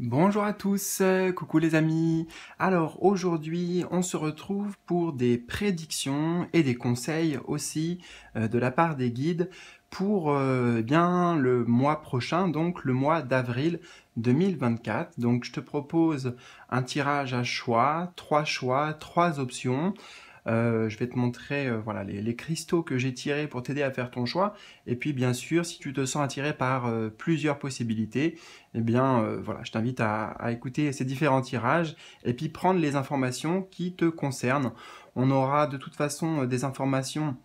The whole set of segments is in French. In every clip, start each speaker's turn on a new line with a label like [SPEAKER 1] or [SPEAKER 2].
[SPEAKER 1] Bonjour à tous, euh, coucou les amis. Alors aujourd'hui, on se retrouve pour des prédictions et des conseils aussi euh, de la part des guides pour euh, eh bien le mois prochain, donc le mois d'avril 2024. Donc je te propose un tirage à choix, trois choix, trois options. Euh, je vais te montrer euh, voilà, les, cristaux que j'ai tirés pour t'aider à faire ton choix. Et puis bien sûr, si tu te sens attiré par euh, plusieurs possibilités, eh bien voilà, je t'invite à, écouter ces différents tirages et puis prendre les informations qui te concernent. On aura de toute façon des informations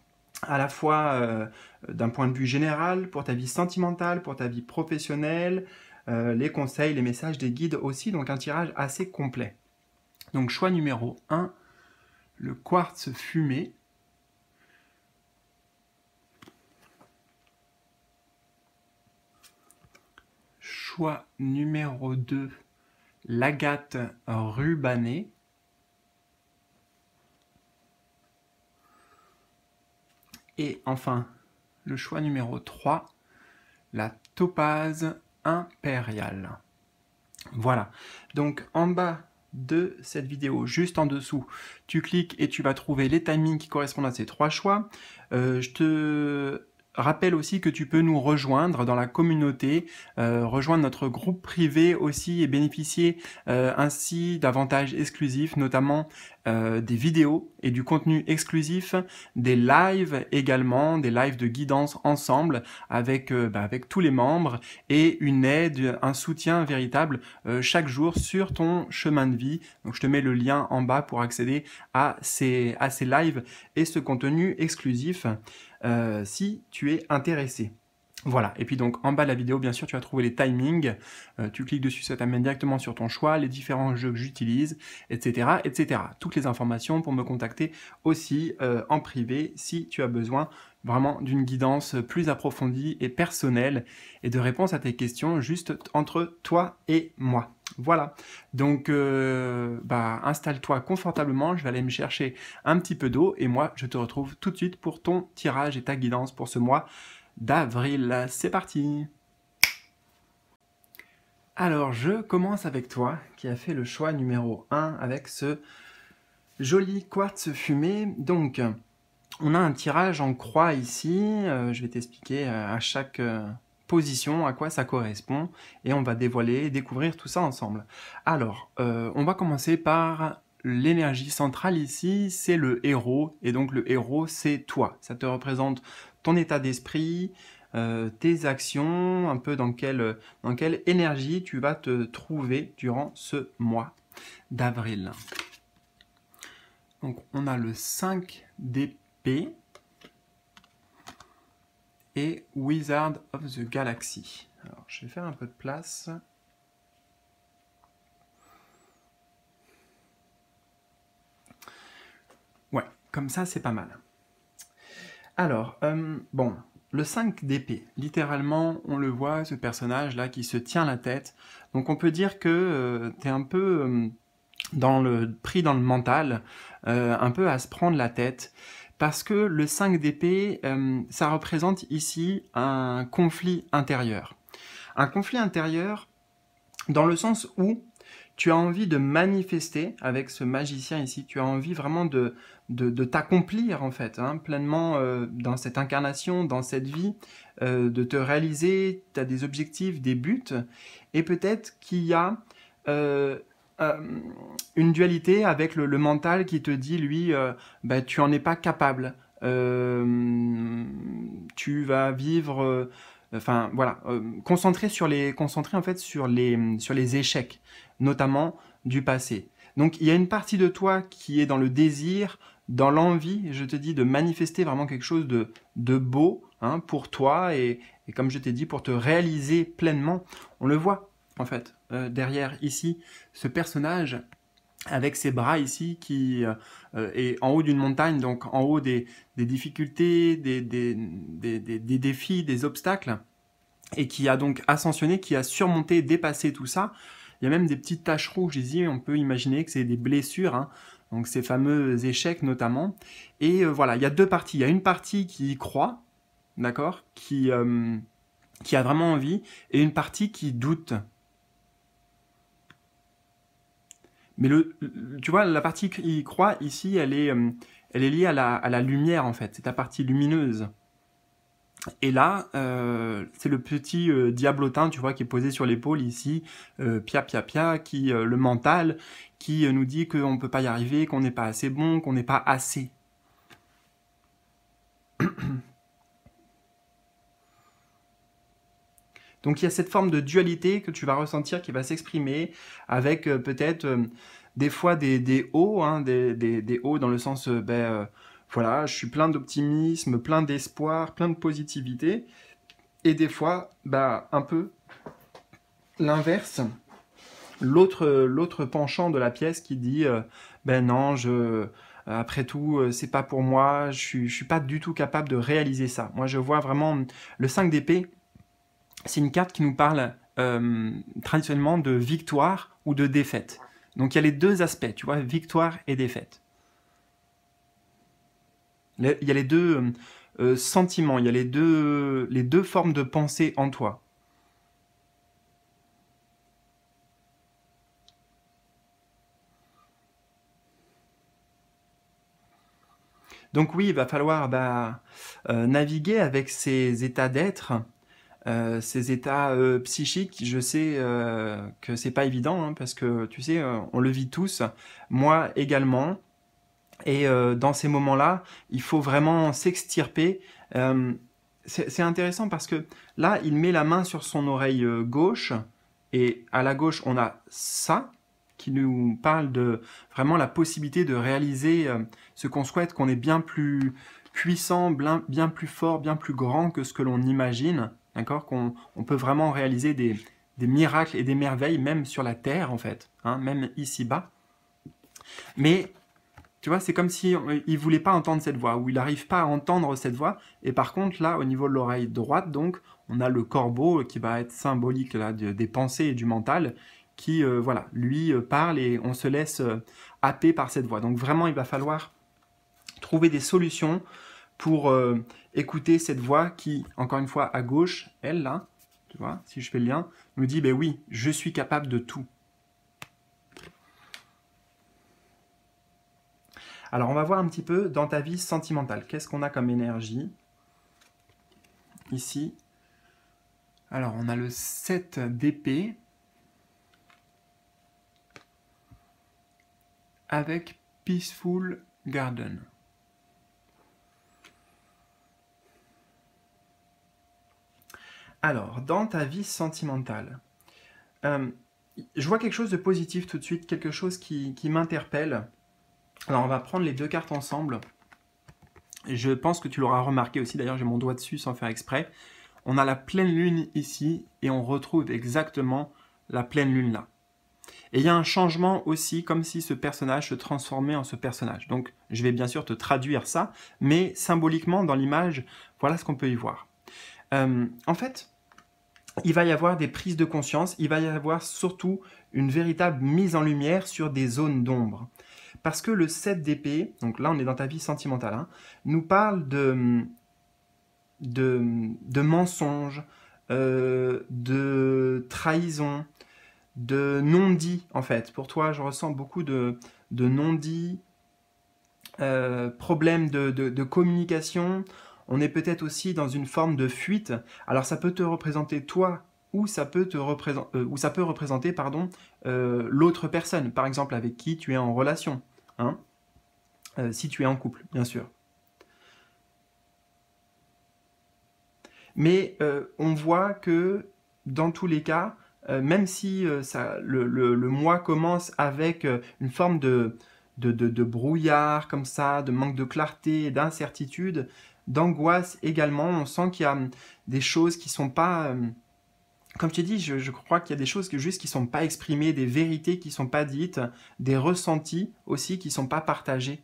[SPEAKER 1] à la fois d'un point de vue général pour ta vie sentimentale, pour ta vie professionnelle, les conseils, les messages des guides aussi, donc un tirage assez complet. Donc choix numéro 1, le quartz fumé. Choix numéro 2, l'agate rubanée. Et enfin, le choix numéro 3, la topaze impériale. Voilà. Donc en bas de cette vidéo, juste en dessous. Tu cliques et tu vas trouver les timings qui correspondent à ces trois choix. Euh, je te Rappelle aussi que tu peux nous rejoindre dans la communauté, euh, rejoindre notre groupe privé aussi et bénéficier euh, ainsi d'avantages exclusifs, notamment euh, des vidéos et du contenu exclusif, des lives également, des lives de guidance ensemble avec, bah, tous les membres et une aide, un soutien véritable chaque jour sur ton chemin de vie. Donc je te mets le lien en bas pour accéder à ces lives et ce contenu exclusif. Euh, si tu es intéressé. Voilà, et puis donc en bas de la vidéo, bien sûr, tu vas trouver les timings. Euh, tu cliques dessus, ça t'amène directement sur ton choix, les différents jeux que j'utilise, etc., etc. Toutes les informations pour me contacter aussi euh, en privé si tu as besoin vraiment d'une guidance plus approfondie et personnelle et de réponses à tes questions juste entre toi et moi. Voilà, donc euh, bah, installe-toi confortablement, je vais aller me chercher un petit peu d'eau et moi je te retrouve tout de suite pour ton tirage et ta guidance pour ce mois d'avril. C'est parti Alors je commence avec toi qui a fait le choix numéro 1 avec ce joli quartz fumé. Donc on a un tirage en croix ici, euh, je vais t'expliquer euh, à chaque position, à quoi ça correspond, et on va dévoiler et découvrir tout ça ensemble. Alors, euh, on va commencer par l'énergie centrale ici, c'est le héros, et donc le héros, c'est toi. Ça te représente ton état d'esprit, euh, tes actions, un peu dans quelle, dans quelle énergie tu vas te trouver durant ce mois d'avril. Donc on a le 5 d'épée, Wizard of the Galaxy. Alors, je vais faire un peu de place. Ouais, comme ça, c'est pas mal. Alors, euh, bon, le 5 d'épée, littéralement, on le voit, ce personnage-là qui se tient la tête. Donc on peut dire que euh, tu es un peu euh, dans le, pris dans le mental, un peu à se prendre la tête parce que le 5 d'épée, euh, ça représente ici un conflit intérieur. Un conflit intérieur dans le sens où tu as envie de manifester avec ce magicien ici, tu as envie vraiment de, t'accomplir en fait, hein, pleinement euh, dans cette incarnation, dans cette vie, euh, de te réaliser, tu as des objectifs, des buts, et peut-être qu'il y a une dualité avec le, mental qui te dit, lui, euh, bah, tu en es pas capable. Euh, tu vas vivre, enfin voilà, concentrer sur les, concentrer en fait sur les, sur les échecs, notamment du passé. Donc il y a une partie de toi qui est dans le désir, dans l'envie, je te dis, de manifester vraiment quelque chose de, de beau hein, pour toi et, et comme je t'ai dit, pour te réaliser pleinement. On le voit en fait, euh, derrière ici, ce personnage avec ses bras ici qui euh, est en haut d'une montagne, donc en haut des, difficultés, des, défis, des obstacles, et qui a donc ascensionné, qui a surmonté, dépassé tout ça. Il y a même des petites taches rouges ici, on peut imaginer que c'est des blessures, hein. donc ces fameux échecs notamment. Et euh, voilà, il y a deux parties. Il y a une partie qui y croit, d'accord, qui, qui a vraiment envie, et une partie qui doute, Mais le, tu vois, la partie qui croit ici, elle est, euh, liée à la, lumière en fait. C'est la partie lumineuse. Et là, euh, c'est le petit euh, diablotin, tu vois, qui est posé sur l'épaule ici, pia pia pia, qui le mental, qui nous dit qu'on ne peut pas y arriver, qu'on n'est pas assez bon, qu'on n'est pas assez. Donc il y a cette forme de dualité que tu vas ressentir qui va s'exprimer avec peut-être des fois des, hauts, hein, des, hauts dans le sens ben, voilà, je suis plein d'optimisme, plein d'espoir, plein de positivité. Et des fois, bah, un peu l'inverse, l'autre, l'autre penchant de la pièce qui dit, euh, ben non, je, après tout, euh, c'est pas pour moi, je suis, suis pas du tout capable de réaliser ça. Moi, je vois vraiment le 5 d'épée, c'est une carte qui nous parle euh, traditionnellement de victoire ou de défaite. Donc il y a les deux aspects, tu vois, victoire et défaite. Il y a les deux euh, euh, sentiments, il y a les deux, formes de pensée en toi. Donc oui, il va falloir bah, naviguer avec ces états d'être, ces états psychiques. Je sais que c'est pas évident hein, parce que tu sais, on le vit tous, moi également. Et euh, dans ces moments-là, il faut vraiment s'extirper. Euh, c'est intéressant parce que là, il met la main sur son oreille euh, gauche et à la gauche, on a ça qui nous parle de vraiment la possibilité de réaliser ce qu'on souhaite, qu'on est bien plus puissant, bien, plus fort, bien plus grand que ce que l'on imagine, d'accord? Qu'on on peut vraiment réaliser des, miracles et des merveilles, même sur la Terre, en fait, hein, même ici-bas. Mais tu vois, c'est comme si il voulait pas entendre cette voix, ou il n'arrive pas à entendre cette voix. Et par contre, là, au niveau de l'oreille droite, donc, on a le corbeau qui va être symbolique là, des pensées et du mental, qui, euh, voilà, lui euh, parle et on se laisse euh, happer par cette voix. Donc vraiment, il va falloir trouver des solutions pour écouter cette voix qui, encore une fois, à gauche, elle là, tu vois, si je fais le lien, nous dit, ben oui, je suis capable de tout. Alors on va voir un petit peu dans ta vie sentimentale. Qu'est-ce qu'on a comme énergie Ici? Alors on a le 7 d'épée. Avec Peaceful Garden. Alors, dans ta vie sentimentale, euh, je vois quelque chose de positif tout de suite, quelque chose qui m'interpelle. Alors on va prendre les deux cartes ensemble. Je pense que tu l'auras remarqué aussi, d'ailleurs j'ai mon doigt dessus sans faire exprès. On a la pleine lune ici et on retrouve exactement la pleine lune là. Et il y a un changement aussi, comme si ce personnage se transformait en ce personnage. Donc je vais bien sûr te traduire ça, mais symboliquement dans l'image, voilà ce qu'on peut y voir. Euh, en fait, il va y avoir des prises de conscience, il va y avoir surtout une véritable mise en lumière sur des zones d'ombre. Parce que le 7 d'épée, donc là on est dans ta vie sentimentale, hein, nous parle de, mensonges, euh, de trahison, de non-dit en fait. Pour toi, je ressens beaucoup de, non-dit, euh, problèmes de, communication. On est peut-être aussi dans une forme de fuite. Alors ça peut te représenter toi ou ça peut euh, représenter pardon l'autre personne, par exemple avec qui tu es en relation. Hein, euh, si tu es en couple, bien sûr. Mais euh, on voit que dans tous les cas, euh, même si ça, le, mois commence avec une forme de, brouillard comme ça, de manque de clarté, d'incertitude, d'angoisse également, on sent qu'il y a des choses qui sont pas comme tu dis, je, crois qu'il y a des choses juste qui sont pas exprimées, des vérités qui sont pas dites, des ressentis aussi qui sont pas partagés.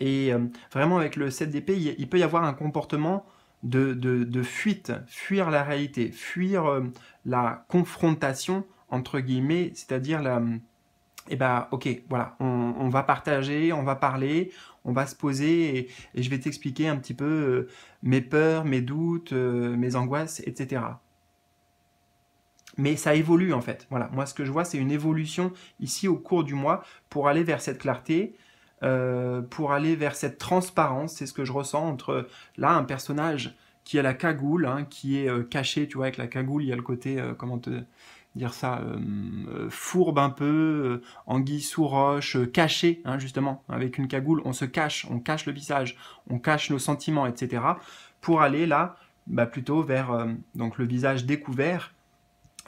[SPEAKER 1] Et euh, vraiment avec le 7 d'épée, il, peut y avoir un comportement de, fuite, fuir la réalité, fuir la confrontation, entre guillemets, c'est-à-dire la... Eh ben, ok, voilà, on va partager, on va parler, on va se poser et, je vais t'expliquer un petit peu euh, mes peurs, mes doutes, euh, mes angoisses, etc. mais ça évolue en fait. Voilà, moi ce que je vois, c'est une évolution ici au cours du mois pour aller vers cette clarté, euh, pour aller vers cette transparence. C'est ce que je ressens entre là un personnage qui a la cagoule, hein, qui est caché, tu vois, avec la cagoule, il y a le côté, comment te dire ça, fourbe un peu, anguille sous roche, caché, hein, justement, avec une cagoule, on se cache, on cache le visage, on cache nos sentiments, etc. Pour aller là, bah, plutôt vers donc le visage découvert,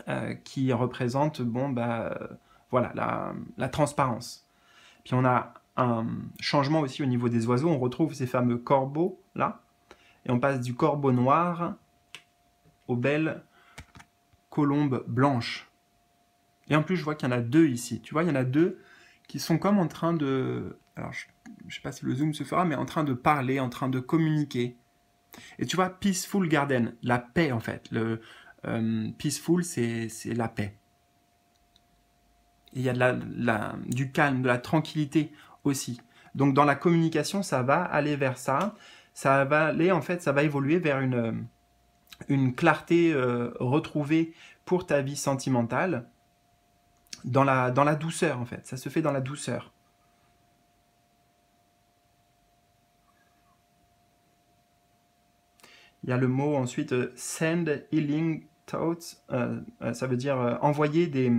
[SPEAKER 1] euh, qui représente bon, bah, voilà, la, transparence. Puis on a un changement aussi au niveau des oiseaux. On retrouve ces fameux corbeaux là. Et on passe du corbeau noir aux belles colombes blanches. Et en plus, je vois qu'il y en a deux ici. Tu vois, il y en a deux qui sont comme en train de... Alors, je ne sais pas si le zoom se fera, mais en train de parler, en train de communiquer. Et tu vois, Peaceful Garden, la paix en fait. Le, euh, peaceful, c'est la paix. il y a de la, du calme, de la tranquillité aussi. Donc dans la communication, ça va aller vers ça. Ça va aller, en fait, ça va évoluer vers une, une clarté euh, retrouvée pour ta vie sentimentale dans la, dans la douceur, en fait. Ça se fait dans la douceur. Il y a le mot ensuite euh, send healing thoughts, euh, ça veut dire envoyer des,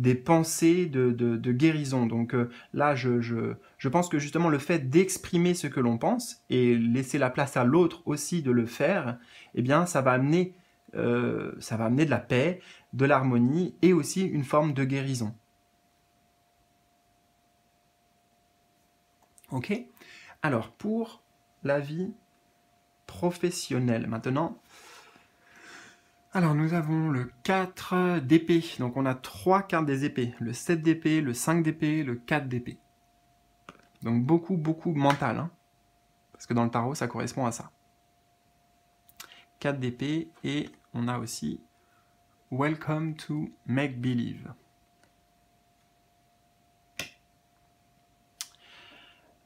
[SPEAKER 1] des pensées de, guérison. Donc là, je, pense que justement le fait d'exprimer ce que l'on pense et laisser la place à l'autre aussi de le faire, eh bien, ça va amener, ça va amener de la paix, de l'harmonie et aussi une forme de guérison. Ok? Alors, pour la vie professionnelle maintenant, alors nous avons le 4 d'épée, donc on a trois cartes des épées, le 7 d'épée, le 5 d'épée, le 4 d'épée. Donc beaucoup, beaucoup mental, hein. parce que dans le tarot ça correspond à ça. 4 d'épée et on a aussi Welcome to Make Believe.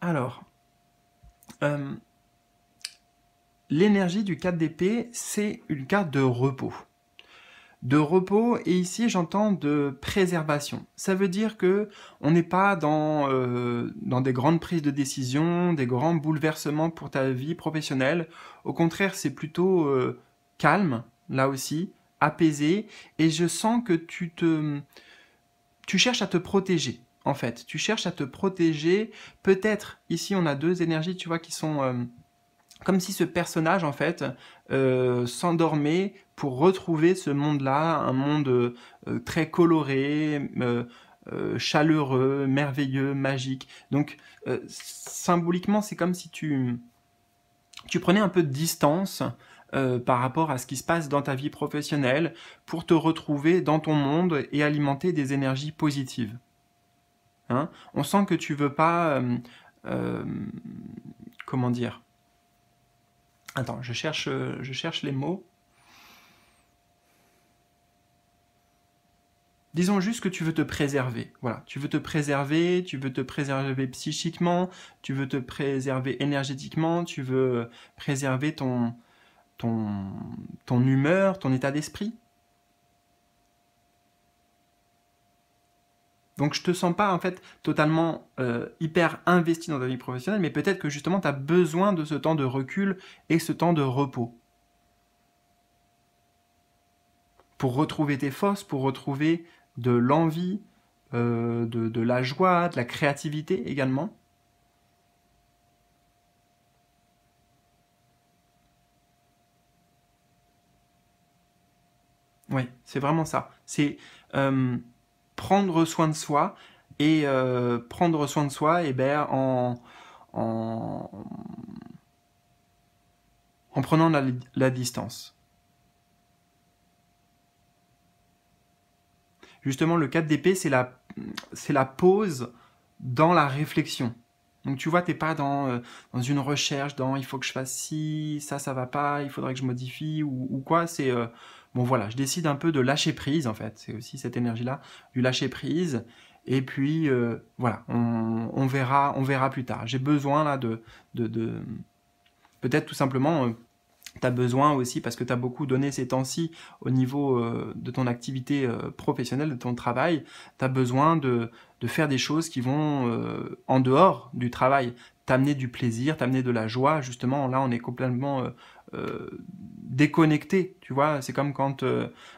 [SPEAKER 1] Alors, euh, l'énergie du 4 d'épée, c'est une carte de repos. De repos, et ici j'entends de préservation. Ça veut dire que on n'est pas dans, euh, des grandes prises de décision, des grands bouleversements pour ta vie professionnelle. Au contraire, c'est plutôt euh, calme, là aussi, apaisé, et je sens que tu te... Tu cherches à te protéger, en fait. Tu cherches à te protéger. Peut-être, ici on a deux énergies, tu vois, qui sont... Euh, comme si ce personnage en fait euh, s'endormait pour retrouver ce monde-là, un monde euh, très coloré, euh, chaleureux, merveilleux, magique. Donc symboliquement, c'est comme si tu, tu prenais un peu de distance par rapport à ce qui se passe dans ta vie professionnelle pour te retrouver dans ton monde et alimenter des énergies positives. Hein? On sent que tu veux pas... comment dire? Attends, je cherche, euh, je cherche les mots. Disons juste que tu veux te préserver. Voilà, tu veux te préserver, tu veux te préserver psychiquement, tu veux te préserver énergétiquement, tu veux préserver ton, ton humeur, ton état d'esprit. Donc je te sens pas en fait totalement euh, hyper investi dans ta vie professionnelle, mais peut-être que justement tu as besoin de ce temps de recul et ce temps de repos. Pour retrouver tes forces, pour retrouver de l'envie, euh, de, la joie, de la créativité également. Oui, c'est vraiment ça. C'est euh, prendre soin de soi et euh, prendre soin de soi et eh ben, en, en, en prenant la, distance. Justement, le 4 d'épée, c'est la, la pause dans la réflexion. Donc tu vois, t'es pas dans, euh, dans une recherche, dans il faut que je fasse ci, ça, ça va pas, il faudrait que je modifie ou, quoi. C'est euh, bon voilà, je décide un peu de lâcher prise en fait. C'est aussi cette énergie-là, du lâcher prise. Et puis euh, voilà, on, verra, on verra plus tard. J'ai besoin là de, de, peut-être tout simplement euh, tu besoin aussi, parce que tu as beaucoup donné ces temps-ci au niveau euh, de ton activité euh, professionnelle, de ton travail, tu as besoin de, faire des choses qui vont en dehors du travail, t'amener du plaisir, t'amener de la joie. Justement, là, on est complètement déconnecté, tu vois. C'est comme quand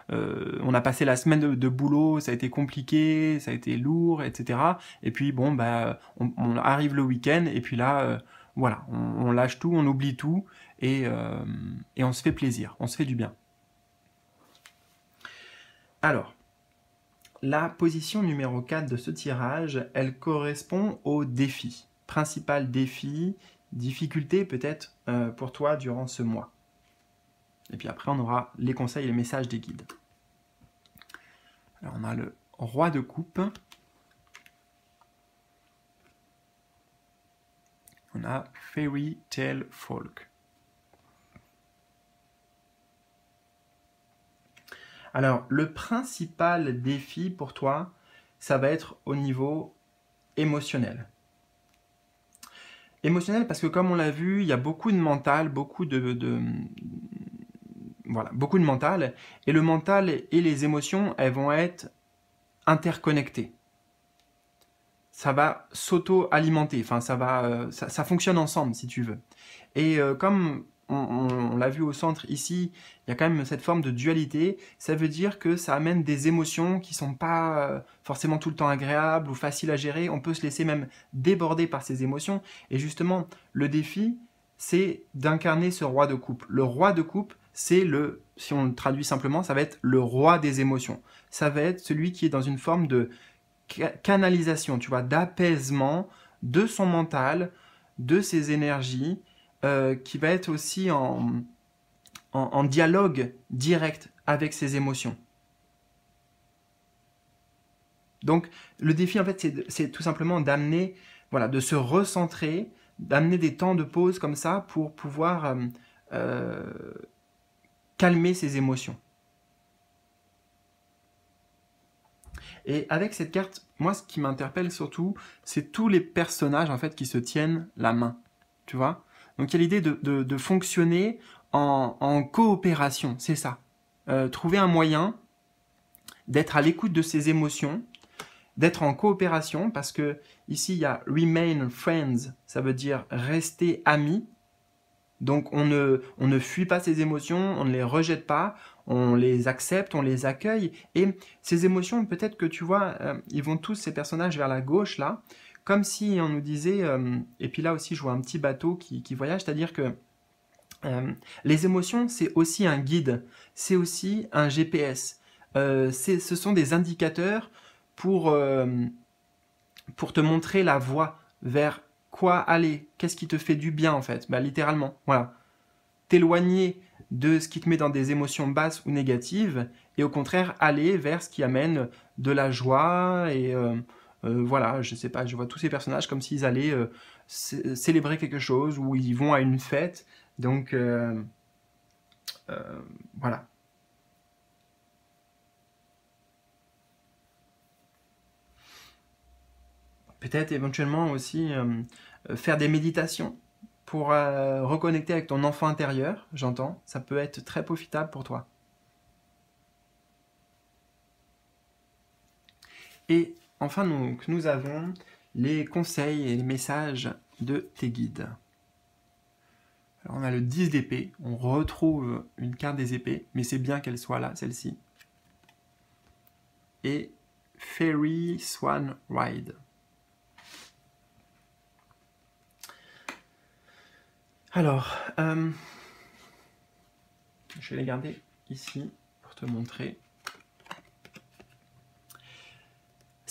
[SPEAKER 1] on a passé la semaine de, boulot, ça a été compliqué, ça a été lourd, etc. Et puis, bon, bah, on, arrive le week-end, et puis là, voilà, on lâche tout, on oublie tout, euh, et, on se fait plaisir, on se fait du bien. Alors, la position numéro 4 de ce tirage, elle correspond au défi. Principal défi, difficulté peut-être euh, pour toi durant ce mois. Et puis après, on aura les conseils et les messages des guides. Alors, on a le roi de coupe. On a Fairy Tale Folk. Alors, le principal défi pour toi, ça va être au niveau émotionnel. Émotionnel parce que comme on l'a vu, il y a beaucoup de mental, beaucoup de, voilà, beaucoup de mental, et le mental et les émotions, elles vont être interconnectées. Ça va s'auto-alimenter, enfin ça va, euh, ça, fonctionne ensemble si tu veux. Et euh, comme on, l'a vu au centre ici, il y a quand même cette forme de dualité. Ça veut dire que ça amène des émotions qui sont pas euh, forcément tout le temps agréables ou faciles à gérer. On peut se laisser même déborder par ces émotions. Et justement, le défi, c'est d'incarner ce roi de coupe. Le roi de coupe, c'est le, si on le traduit simplement, ça va être le roi des émotions. Ça va être celui qui est dans une forme de canalisation, tu vois, d'apaisement de son mental, de ses énergies, euh, qui va être aussi en, en, dialogue direct avec ses émotions. Donc le défi en fait c'est tout simplement d'amener, voilà, de se recentrer, d'amener des temps de pause comme ça pour pouvoir euh, euh, calmer ses émotions. Et avec cette carte, moi ce qui m'interpelle surtout, c'est tous les personnages en fait qui se tiennent la main. Tu vois? Donc il y a l'idée de, fonctionner en, coopération, c'est ça. Euh, trouver un moyen d'être à l'écoute de ses émotions, d'être en coopération, parce que ici il y a remain friends, ça veut dire rester amis. Donc on ne, fuit pas ses émotions, on ne les rejette pas, on les accepte, on les accueille. Et ces émotions, peut-être que tu vois, euh, ils vont tous ces personnages vers la gauche là, comme si on nous disait, euh, et puis là aussi je vois un petit bateau qui, voyage, c'est-à-dire que euh, les émotions, c'est aussi un guide, c'est aussi un GPS. Euh, ce sont des indicateurs pour, te montrer la voie vers quoi aller, qu'est-ce qui te fait du bien en fait, bah, littéralement, voilà. T'éloigner de ce qui te met dans des émotions basses ou négatives, et au contraire aller vers ce qui amène de la joie et voilà, je sais pas, je vois tous ces personnages comme s'ils allaient euh, célébrer quelque chose ou ils vont à une fête. Donc euh, voilà. Peut-être éventuellement aussi faire des méditations pour reconnecter avec ton enfant intérieur, j'entends. Ça peut être très profitable pour toi. Et Enfin, donc, nous avons les conseils et les messages de tes guides. Alors, on a le 10 d'épée. On retrouve une carte des épées, mais c'est bien qu'elle soit là, celle-ci. Et Fairy Swan Ride. Alors, euh, je vais les garder ici pour te montrer.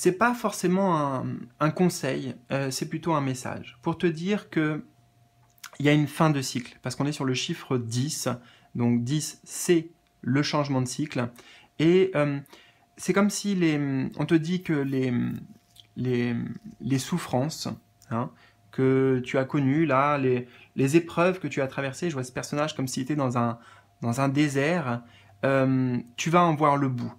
[SPEAKER 1] C'est pas forcément un, conseil, euh, c'est plutôt un message pour te dire que il y a une fin de cycle parce qu'on est sur le chiffre 10. Donc 10, c'est le changement de cycle. Et euh, c'est comme si les, on te dit que les, les, les souffrances hein, que tu as connues, là, les, les épreuves que tu as traversées, je vois ce personnage comme s'il était dans un, dans un désert, euh, tu vas en voir le bout.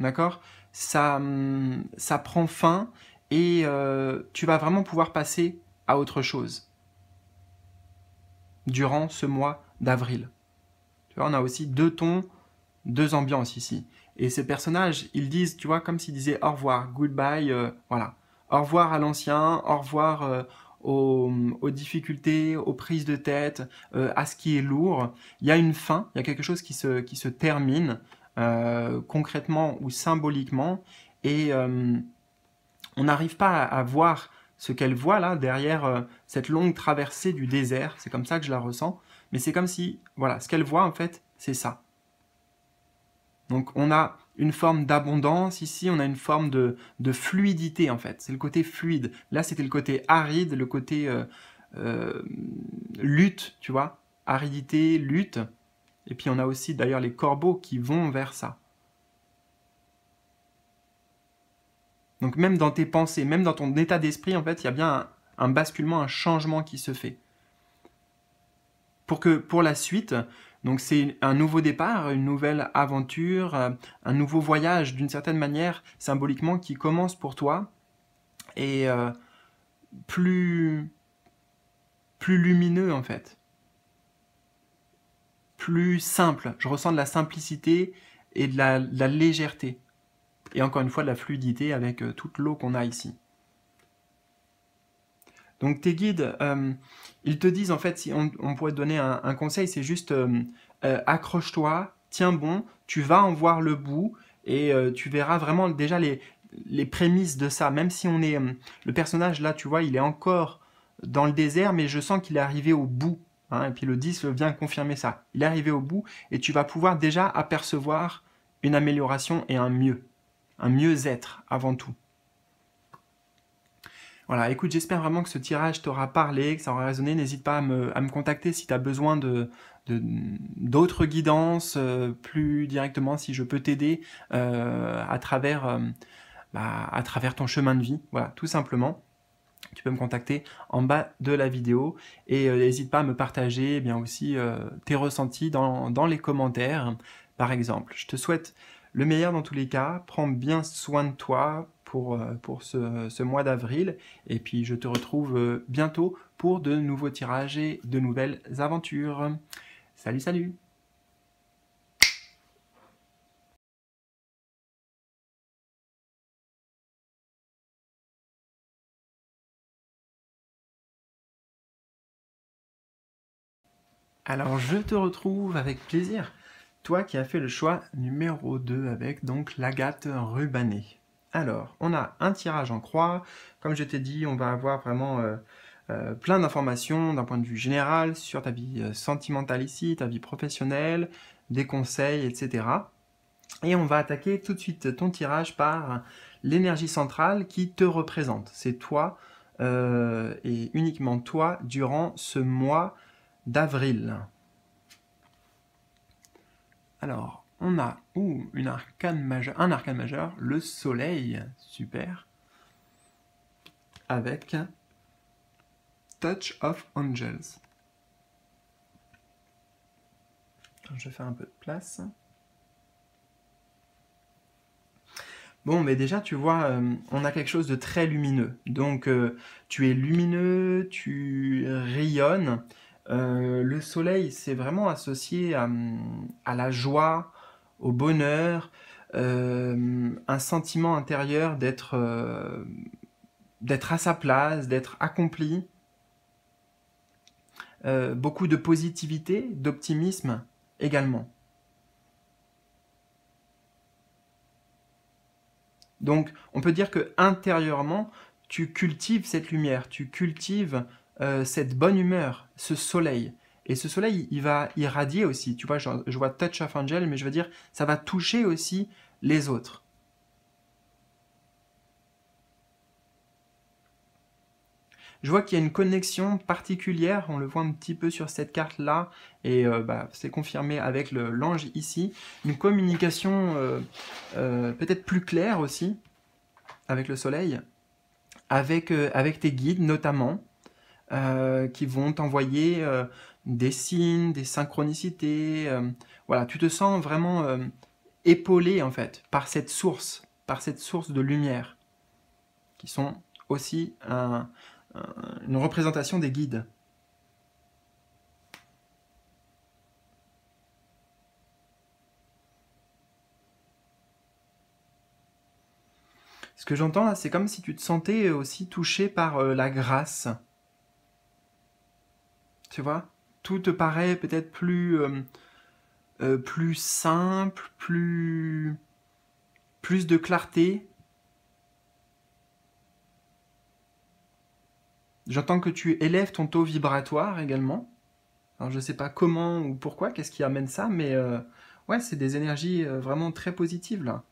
[SPEAKER 1] D'accord? Ça, hum, ça prend fin et euh, tu vas vraiment pouvoir passer à autre chose durant ce mois d'avril. on a aussi deux tons, deux ambiances ici. Et ces personnages, ils disent, tu vois, comme s'ils disaient au revoir, goodbye, euh, voilà. Au revoir à l'ancien, au revoir euh, aux, difficultés, aux prises de tête, à ce qui est lourd. Il y a une fin, il y a quelque chose qui se, qui se termine concrètement ou symboliquement. Et on n'arrive pas à, voir ce qu'elle voit là derrière cette longue traversée du désert. C'est comme ça que je la ressens. Mais c'est comme si, voilà, ce qu'elle voit en fait, c'est ça. Donc on a une forme d'abondance ici, on a une forme de, fluidité en fait. C'est le côté fluide. Là c'était le côté aride, le côté euh, euh, lutte, tu vois. Aridité, lutte. Et puis on a aussi d'ailleurs les corbeaux qui vont vers ça. Donc même dans tes pensées, même dans ton état d'esprit, en fait, il y a bien un basculement, un changement qui se fait. Pour que pour la suite, donc c'est un nouveau départ, une nouvelle aventure, euh, un nouveau voyage d'une certaine manière symboliquement qui commence pour toi. Et euh, plus plus lumineux en fait, plus simple. Je ressens de la simplicité et de la, légèreté et encore une fois de la fluidité avec euh, toute l'eau qu'on a ici. Donc tes guides, euh, ils te disent en fait, si on, pourrait te donner un, conseil, c'est juste euh, accroche-toi, tiens bon, tu vas en voir le bout et tu verras vraiment déjà les, les prémices de ça. Même si on est le personnage là, tu vois, il est encore dans le désert, mais je sens qu'il est arrivé au bout. Hein, et puis le 10 vient confirmer ça. Il est arrivé au bout et tu vas pouvoir déjà apercevoir une amélioration et un mieux, un mieux-être avant tout. Voilà, écoute, j'espère vraiment que ce tirage t'aura parlé, que ça aura résonné. N'hésite pas à me, contacter si tu as besoin de, d'autres guidances euh, plus directement, si je peux t'aider euh, à, travers, euh, bah, à travers ton chemin de vie. Voilà, tout simplement. Tu peux me contacter en bas de la vidéo et n'hésite pas à me partager eh bien aussi tes ressentis dans, dans les commentaires, par exemple. Je te souhaite le meilleur dans tous les cas. Prends bien soin de toi, pour, euh, pour ce, mois d'avril. Et puis je te retrouve euh, bientôt pour de nouveaux tirages et de nouvelles aventures. Salut, salut Alors je te retrouve avec plaisir, toi qui as fait le choix numéro 2 avec donc l'agate rubanée. Alors, on a un tirage en croix. Comme je t'ai dit, on va avoir vraiment euh, euh, plein d'informations d'un point de vue général sur ta vie euh, sentimentale ici, ta vie professionnelle, des conseils, etc. Et on va attaquer tout de suite ton tirage par l'énergie centrale qui te représente. C'est toi et uniquement toi durant ce mois d'avril. Alors, on a une arcane majeur, un arcane majeur, le soleil, super, avec Touch of Angels. Je fais un peu de place. Bon, mais déjà, tu vois, euh, on a quelque chose de très lumineux. Donc, euh, tu es lumineux, tu rayonnes. Euh, le soleil, c'est vraiment associé à, la joie, au bonheur, euh, un sentiment intérieur d'être euh, d'être à sa place, d'être accompli, beaucoup de positivité, d'optimisme également. Donc, on peut dire que intérieurement, tu cultives cette lumière, tu cultives cette bonne humeur, ce soleil. Et ce soleil, il va irradier aussi. Tu vois, je, vois Touch of Angel, mais je veux dire, ça va toucher aussi les autres. Je vois qu'il y a une connexion particulière, on le voit un petit peu sur cette carte-là, et euh, bah, c'est confirmé avec l'ange ici. Une communication euh, euh, peut-être plus claire aussi, avec le soleil, avec, avec tes guides notamment, euh, qui vont t'envoyer euh, des signes, des synchronicités. Euh, voilà, tu te sens vraiment épaulé en fait par cette source, par cette source de lumière, qui sont aussi une représentation des guides. Ce que j'entends là, c'est comme si tu te sentais aussi touché par la grâce, tu vois Tout te paraît peut-être plus, euh, euh, plus simple, plus, plus de clarté. J'entends que tu élèves ton taux vibratoire également. Alors je ne sais pas comment ou pourquoi, qu'est-ce qui amène ça, mais ouais, c'est des énergies vraiment très positives là.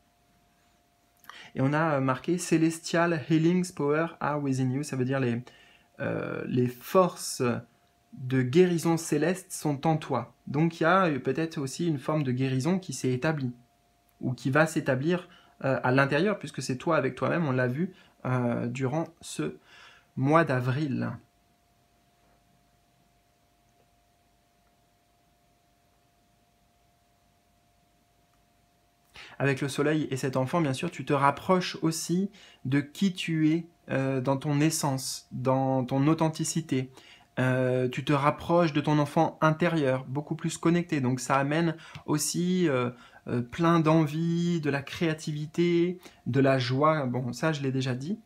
[SPEAKER 1] Et on a marqué Celestial Healings Power are within you. Ça veut dire les, euh, les forces de guérison céleste sont en toi. Donc il y a peut-être aussi une forme de guérison qui s'est établie ou qui va s'établir euh, à l'intérieur, puisque c'est toi avec toi-même, on l'a vu euh, durant ce mois d'avril. avec le soleil et cet enfant, bien sûr, tu te rapproches aussi de qui tu es euh, dans ton essence, dans ton authenticité. Euh, tu te rapproches de ton enfant intérieur, beaucoup plus connecté. Donc ça amène aussi euh, plein d'envie, de la créativité, de la joie. Bon, ça je l'ai déjà dit.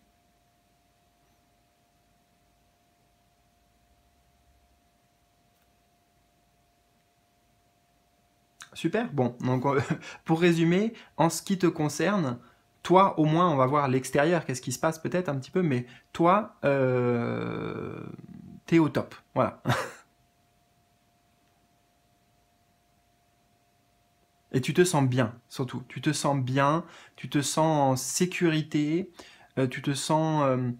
[SPEAKER 1] Super. Bon, donc pour résumer, en ce qui te concerne, toi au moins, on va voir l'extérieur, qu'est-ce qui se passe peut-être un petit peu, mais toi, euh, au top. Voilà. Et tu te sens bien, surtout. Tu te sens bien, tu te sens en sécurité, euh, tu te sens euh,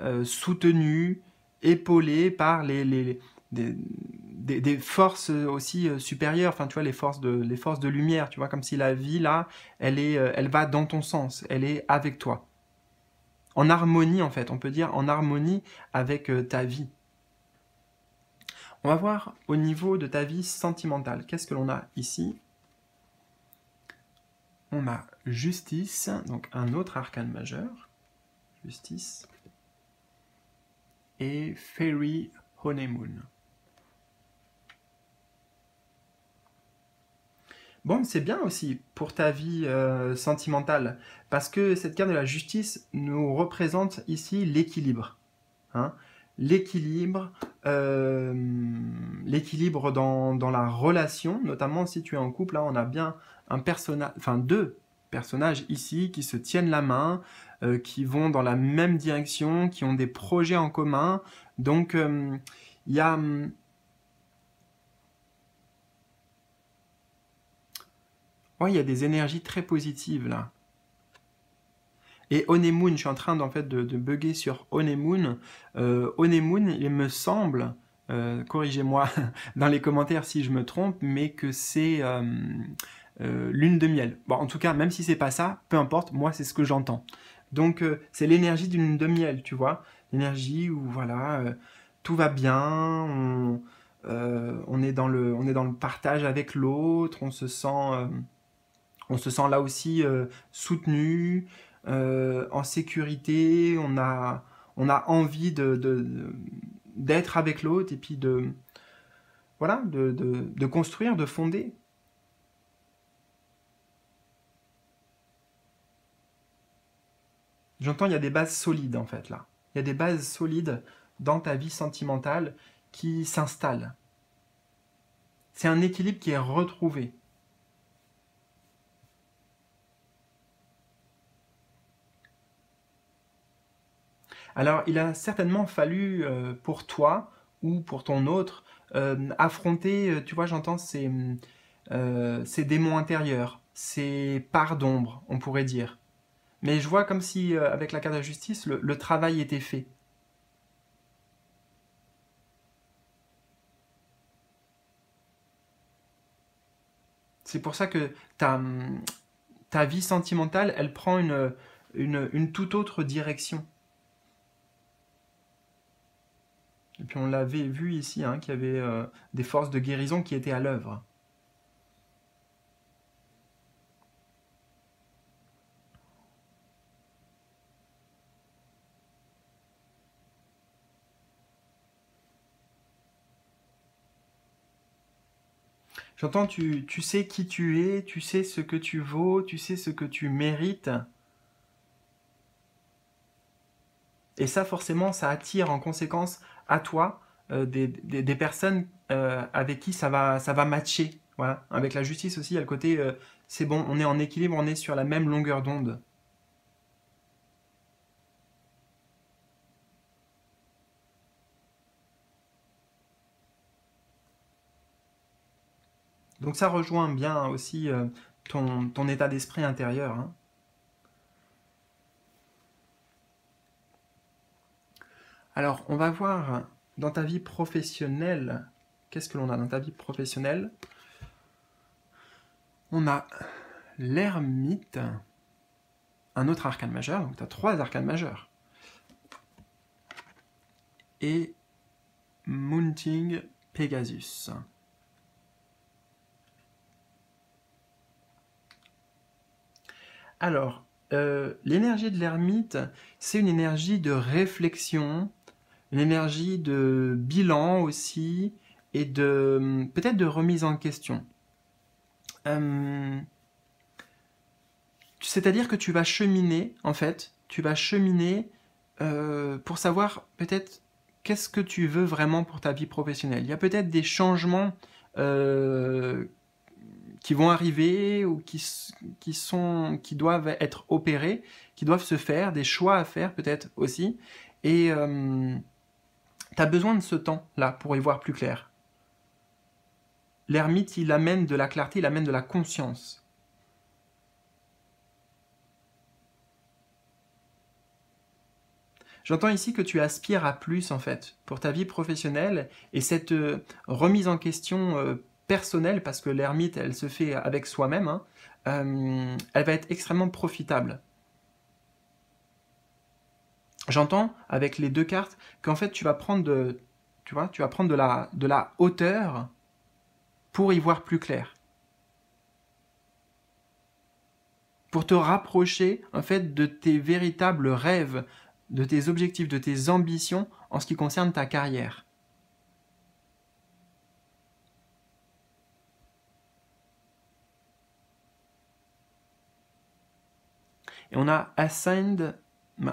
[SPEAKER 1] euh, soutenu, épaulé par les, les, des, forces aussi supérieures, enfin tu vois les forces de les forces de lumière, tu vois comme si la vie là, elle est elle va dans ton sens, elle est avec toi. En harmonie en fait, on peut dire en harmonie avec ta vie. On va voir au niveau de ta vie sentimentale. Qu'est-ce que l'on a ici? On a justice, donc un autre arcane majeur, justice, et fairy honeymoon. Bon, c'est bien aussi pour ta vie euh, sentimentale, parce que cette carte de la justice nous représente ici l'équilibre. Hein l'équilibre, euh, l'équilibre dans, dans, la relation, notamment si tu es en couple, là on a bien un personnage, enfin deux personnages ici qui se tiennent la main, euh, qui vont dans la même direction, qui ont des projets en commun. Donc il y a hum, il y a des énergies très positives là. Et Onemoon, je suis en train en fait, de, bugger sur Onemoon. Euh, Onemoon, il me semble, euh, corrigez-moi dans les commentaires si je me trompe, mais que c'est euh, euh, lune de miel. Bon, en tout cas, même si c'est pas ça, peu importe, moi c'est ce que j'entends. Donc c'est l'énergie d'une lune de miel, tu vois, l'énergie où voilà, tout va bien, on, on, est dans le, on est dans le partage avec l'autre, on se sent on se sent là aussi soutenu, euh, en sécurité, on a, envie de, d'être avec l'autre et puis de, de, construire, de fonder. J'entends, il y a des bases solides en fait là. Il y a des bases solides dans ta vie sentimentale qui s'installent. C'est un équilibre qui est retrouvé. Alors, il a certainement fallu euh, pour toi ou pour ton autre euh, affronter, euh, tu vois, j'entends ces, démons intérieurs, ces parts d'ombre, on pourrait dire. Mais je vois comme si, avec la carte de justice, le, travail était fait. C'est pour ça que ta, ta vie sentimentale, elle prend une, une toute autre direction. Et puis on l'avait vu ici, hein, qu'il y avait euh, des forces de guérison qui étaient à l'œuvre. J'entends, tu, tu sais qui tu es, tu sais ce que tu vaux, tu sais ce que tu mérites. Et ça, forcément, ça attire en conséquence à toi euh, des, personnes euh, avec qui ça va, ça va matcher. Avec la justice aussi, il y a le côté, euh, c'est bon, on est en équilibre, on est sur la même longueur d'onde. Donc ça rejoint bien aussi ton, ton, état d'esprit intérieur. Hein. Alors, on va voir dans ta vie professionnelle, qu'est-ce que l'on a dans ta vie professionnelle? On a l'ermite, un autre arcane majeur, donc tu as trois arcanes majeurs. Et Mounting Pegasus. Alors, euh, l'énergie de l'ermite, c'est une énergie de réflexion, une énergie de bilan aussi et de peut-être de remise en question. Euh, c'est-à-dire que tu vas cheminer, en fait, tu vas cheminer euh, pour savoir peut-être qu'est-ce que tu veux vraiment pour ta vie professionnelle. Il y a peut-être des changements euh, qui vont arriver ou qui, qui, sont, qui doivent être opérés, qui doivent se faire, des choix à faire peut-être aussi. Et, as besoin de ce temps-là pour y voir plus clair. L'ermite, il amène de la clarté, il amène de la conscience. J'entends ici que tu aspires à plus en fait pour ta vie professionnelle et cette euh, remise en question euh, personnelle, parce que l'ermite elle se fait avec soi-même, hein, euh, elle va être extrêmement profitable j'entends avec les deux cartes qu'en fait tu vas prendre de, tu vois, tu vas prendre de la, de la hauteur pour y voir plus clair. Pour te rapprocher en fait de tes véritables rêves, de tes objectifs, de tes ambitions en ce qui concerne ta carrière. Et on a assigned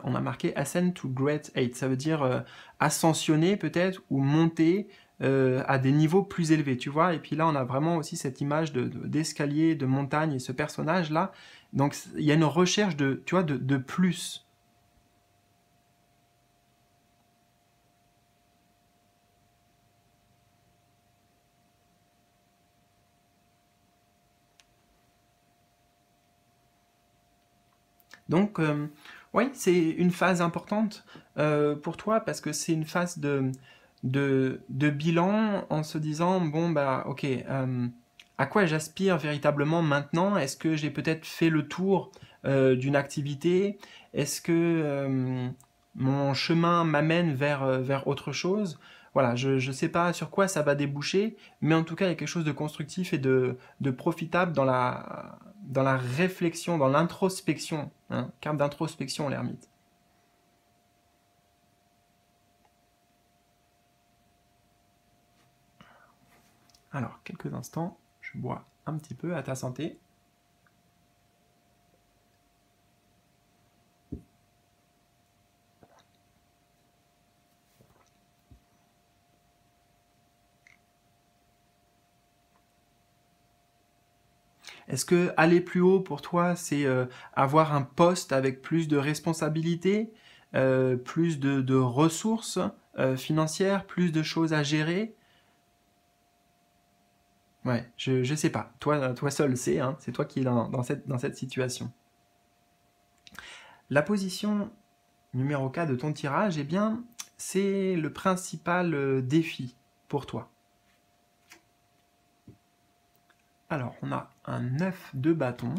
[SPEAKER 1] on a marqué ascend to great height. Ça veut dire euh, ascensionner peut-être ou monter euh, à des niveaux plus élevés, tu vois. Et puis là, on a vraiment aussi cette image d'escalier, de, de, montagne et ce personnage-là. Donc, il y a une recherche de, tu vois, de, plus. Donc, euh, oui, c'est une phase importante euh, pour toi parce que c'est une phase de, de, bilan en se disant, bon, bah ok, euh, à quoi j'aspire véritablement maintenant? Est-ce que j'ai peut-être fait le tour euh, d'une activité? Est-ce que mon chemin m'amène vers, vers autre chose? Voilà, je ne sais pas sur quoi ça va déboucher, mais en tout cas, il y a quelque chose de constructif et de, de profitable dans la, dans la réflexion, dans l'introspection, hein, carte d'introspection, l'ermite. Alors, quelques instants, je bois un petit peu à ta santé. Est-ce que aller plus haut pour toi, c'est euh, avoir un poste avec plus de responsabilités, euh, plus de, ressources euh, financières, plus de choses à gérer? Ouais, je ne sais pas. Toi, seul sais, hein, c'est toi qui es dans, cette, dans cette situation. La position numéro 4 de ton tirage, eh bien, c'est le principal défi pour toi. Alors, on a un 9 de bâton.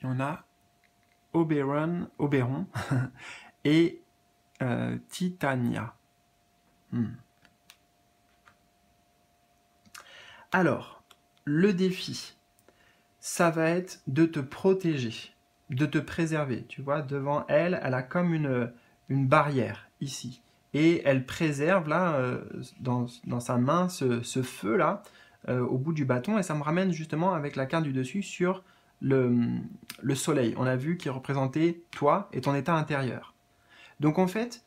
[SPEAKER 1] Et on a Oberon, Oberon et euh, Titania. Hmm. Alors, le défi, ça va être de te protéger, de te préserver. Tu vois, devant elle, elle a comme une, une barrière ici et elle préserve là euh, dans, sa main ce, feu là euh, au bout du bâton et ça me ramène justement avec la carte du dessus sur le, le soleil. On a vu qu'il représentait toi et ton état intérieur. Donc en fait,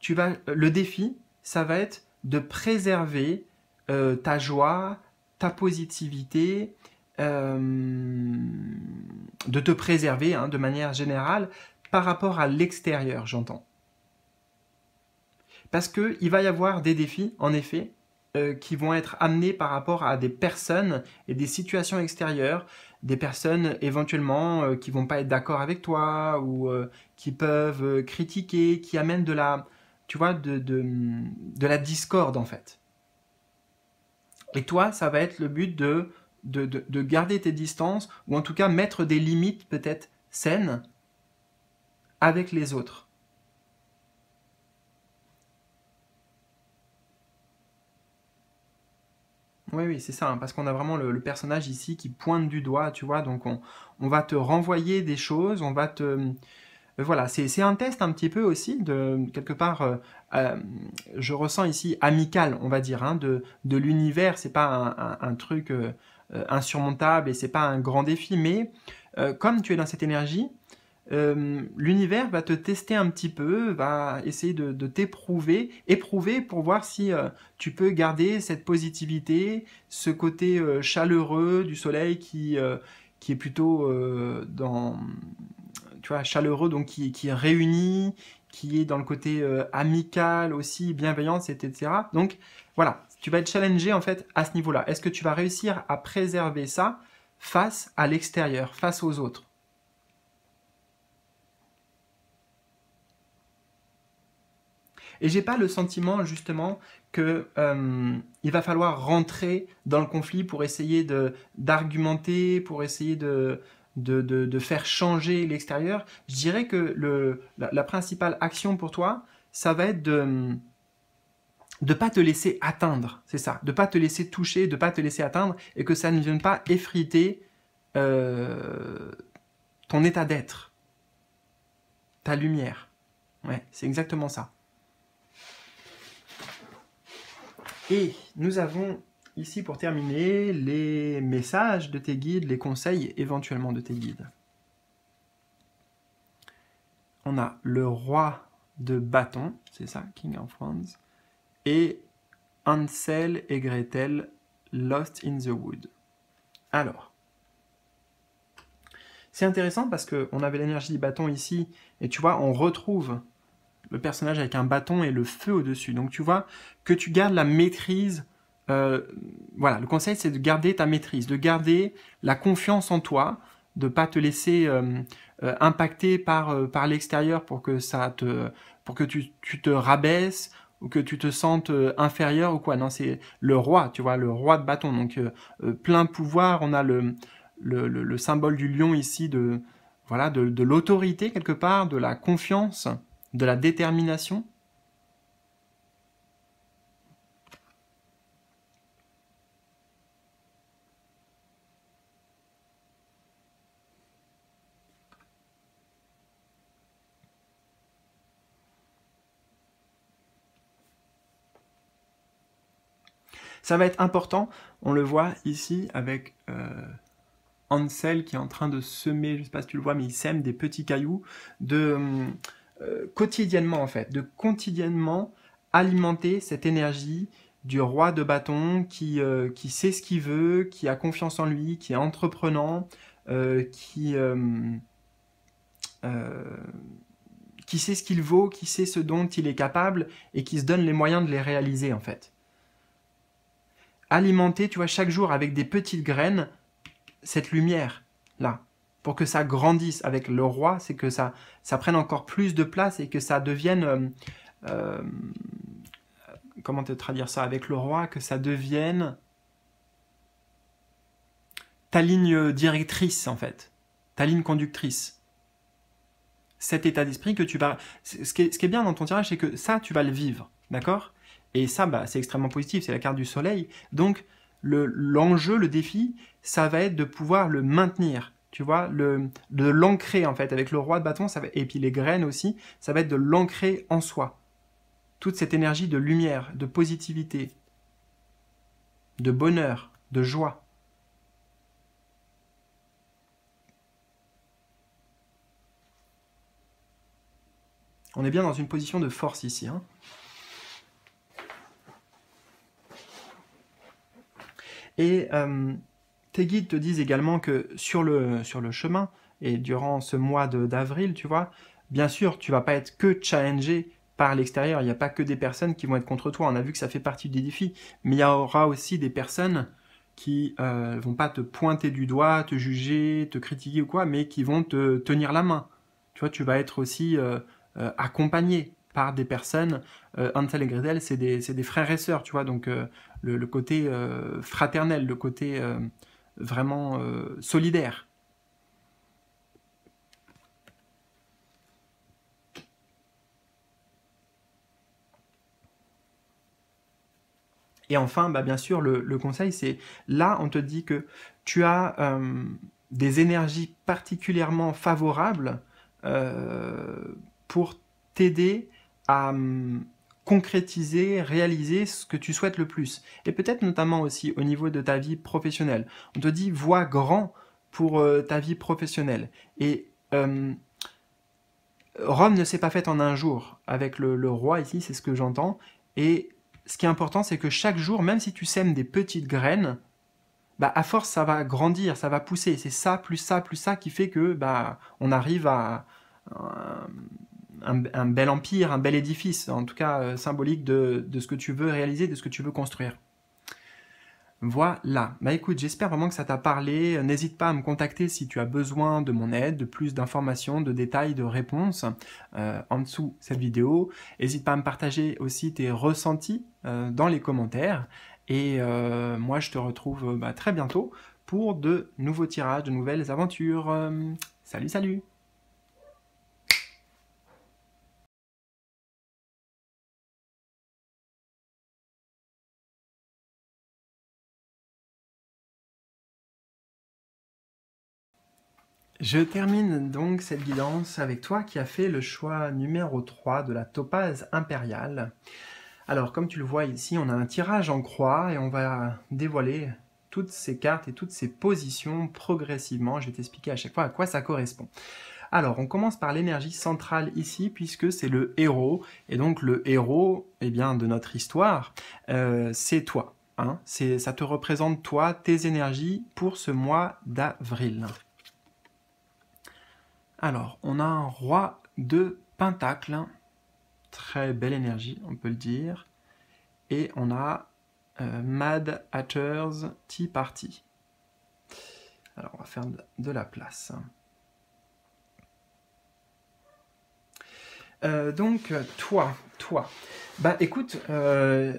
[SPEAKER 1] tu vas, le défi, ça va être de préserver euh, ta joie, ta positivité, de te préserver hein, de manière générale par rapport à l'extérieur, j'entends. Parce qu'il va y avoir des défis, en effet, euh, qui vont être amenés par rapport à des personnes et des situations extérieures, des personnes éventuellement qui qui vont pas être d'accord avec toi ou qui peuvent critiquer, qui amènent de la, discorde en fait. Et toi, ça va être le but de, garder tes distances, ou en tout cas mettre des limites peut-être saines avec les autres. Oui, c'est ça, hein, parce qu'on a vraiment le, personnage ici qui pointe du doigt, tu vois, donc on, va te renvoyer des choses, on va te, voilà, c'est un test un petit peu aussi de quelque part. Euh, euh, je ressens ici amical, on va dire, hein, de, de l'univers. C'est pas un, truc euh, insurmontable et c'est pas un grand défi, mais comme tu es dans cette énergie, l'univers va te tester un petit peu, va essayer de, t'éprouver, éprouver pour voir si tu peux garder cette positivité, ce côté chaleureux du soleil qui, qui est plutôt dans tu vois, chaleureux, donc qui, qui réunit, qui est dans le côté euh, amical aussi, bienveillance, etc. Donc voilà, tu vas être challengé en fait à ce niveau-là. Est-ce que tu vas réussir à préserver ça face à l'extérieur, face aux autres? Et j'ai pas le sentiment justement que euh, il va falloir rentrer dans le conflit pour essayer de d'argumenter, pour essayer de de, faire changer l'extérieur, je dirais que le, la, principale action pour toi, ça va être de ne pas te laisser atteindre, c'est ça, de pas te laisser toucher, de pas te laisser atteindre, et que ça ne vienne pas effriter euh, ton état d'être, ta lumière. Ouais, c'est exactement ça. Et nous avons ici pour terminer les messages de tes guides, les conseils éventuellement de tes guides. On a le roi de bâton, c'est ça, King of Wands, et Ansel et Gretel, Lost in the Wood. Alors, c'est intéressant parce qu'on avait l'énergie du bâton ici, et tu vois, on retrouve le personnage avec un bâton et le feu au-dessus. Donc tu vois que tu gardes la maîtrise euh, voilà, le conseil, c'est de garder ta maîtrise, de garder la confiance en toi, de pas te laisser euh, euh, impacter par, par l'extérieur pour que ça te, pour que tu, te rabaisses ou que tu te sentes inférieur ou quoi. Non, c'est le roi, tu vois, le roi de bâton. Donc plein pouvoir. On a le, le, symbole du lion ici de voilà de l'autorité quelque part, de la confiance, de la détermination. Ça va être important, on le voit ici avec euh, Ansel qui est en train de semer, je ne sais pas si tu le vois, mais il sème des petits cailloux, de euh, quotidiennement en fait, de quotidiennement alimenter cette énergie du roi de bâton qui, euh, sait ce qu'il veut, qui a confiance en lui, qui est entreprenant, qui, qui sait ce qu'il vaut, qui sait ce dont il est capable et qui se donne les moyens de les réaliser en fait. Alimenter, tu vois, chaque jour avec des petites graines, cette lumière-là, pour que ça grandisse avec le roi, c'est que ça, prenne encore plus de place et que ça devienne... Euh, euh, comment te traduire ça avec le roi Que ça devienne ta ligne directrice, en fait, ta ligne conductrice. Cet état d'esprit que tu vas... Ce qui, est, bien dans ton tirage, c'est que ça, tu vas le vivre, d'accord? Et ça, bah, c'est extrêmement positif, c'est la carte du soleil. Donc, l'enjeu, le, défi, ça va être de pouvoir le maintenir, tu vois, le, de l'ancrer en fait. Avec le roi de bâton, et puis les graines aussi, ça va être de l'ancrer en soi. Toute cette énergie de lumière, de positivité, de bonheur, de joie. On est bien dans une position de force ici. Hein. Et euh, tes guides te disent également que sur le, chemin, et durant ce mois d'avril, tu vois, bien sûr, tu vas pas être que challengé par l'extérieur. Il n'y a pas que des personnes qui vont être contre toi. On a vu que ça fait partie des défis. Mais il y aura aussi des personnes qui euh, vont pas te pointer du doigt, te juger, te critiquer ou quoi, mais qui vont te tenir la main. Tu vois, tu vas être aussi euh, euh, accompagné par des personnes. Euh, Ansel et Gretel, c'est des, frères et sœurs, tu vois, donc le, côté fraternel, le côté vraiment solidaire. Et enfin, bah, bien sûr, le, conseil, c'est là, on te dit que tu as euh, des énergies particulièrement favorables euh, pour t'aider à hum, concrétiser, réaliser ce que tu souhaites le plus. Et peut-être notamment aussi au niveau de ta vie professionnelle. On te dit, vois grand pour euh, ta vie professionnelle. Et hum, Rome ne s'est pas faite en un jour. Avec le, le roi ici, c'est ce que j'entends. Et ce qui est important, c'est que chaque jour, même si tu sèmes des petites graines, bah, à force, ça va grandir, ça va pousser. C'est ça, plus ça, plus ça qui fait que bah, on arrive à un, bel empire, un bel édifice, en tout cas euh, symbolique de ce que tu veux réaliser, de ce que tu veux construire. Voilà. Bah écoute, j'espère vraiment que ça t'a parlé. N'hésite pas à me contacter si tu as besoin de mon aide, de plus d'informations, de détails, de réponses euh, en dessous cette vidéo. N'hésite pas à me partager aussi tes ressentis euh, dans les commentaires. Et euh, moi, je te retrouve bah, très bientôt pour de nouveaux tirages, de nouvelles aventures. salut, salut Je termine donc cette guidance avec toi qui as fait le choix numéro 3 de la topaze impériale. Alors comme tu le vois ici, on a un tirage en croix et on va dévoiler toutes ces cartes et toutes ces positions progressivement. Je vais t'expliquer à chaque fois à quoi ça correspond. Alors, on commence par l'énergie centrale ici, puisque c'est le héros. Et donc, le héros eh bien, de notre histoire, euh, c'est toi. Hein ça te représente toi, tes énergies pour ce mois d'avril. Alors, on a un roi de pentacle. Très belle énergie, on peut le dire. Et on a euh, Mad Hatchers Tea Party. Alors, on va faire de, la place. Euh, donc, toi, toi. Bah écoute, euh,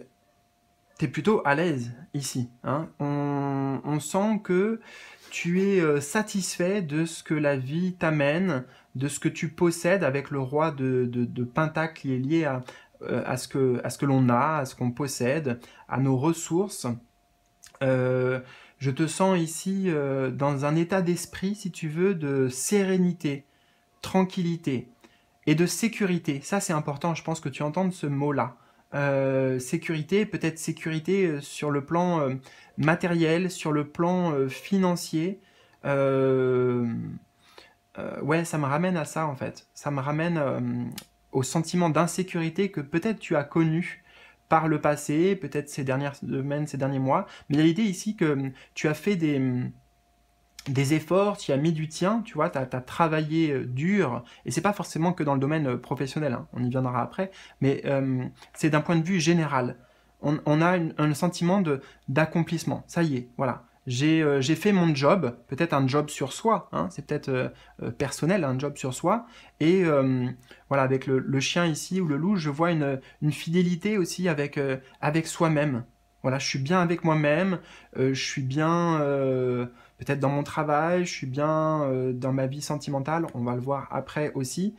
[SPEAKER 1] t'es plutôt à l'aise ici. Hein. On, sent que tu es euh, satisfait de ce que la vie t'amène, de ce que tu possèdes avec le roi de, de, Pentacle qui est lié à, euh, à ce que, que l'on a, à ce qu'on possède, à nos ressources. Euh, je te sens ici dans un état d'esprit, si tu veux, de sérénité, tranquillité et de sécurité. Ça, c'est important, je pense que tu entends ce mot-là. Sécurité, peut-être sécurité sur le plan matériel, sur le plan euh, financier. Euh, euh, ouais, ça me ramène à ça en fait. Ça me ramène au sentiment d'insécurité que peut-être tu as connu par le passé, peut-être ces dernières semaines, ces derniers mois. Mais il y a l'idée ici que tu as fait des, des efforts, tu as mis du tien, tu vois, tu as, travaillé dur, et c'est pas forcément que dans le domaine professionnel, hein, on y viendra après, mais c'est d'un point de vue général on, a un sentiment d'accomplissement. Ça y est, voilà. J'ai euh, fait mon job, peut-être un job sur soi, hein, c'est peut-être euh, euh, personnel, un job sur soi. Et voilà, avec le, chien ici ou le loup, je vois une, fidélité aussi avec, avec soi-même. Voilà, je suis bien avec moi-même, je suis bien peut-être dans mon travail, je suis bien dans ma vie sentimentale, on va le voir après aussi.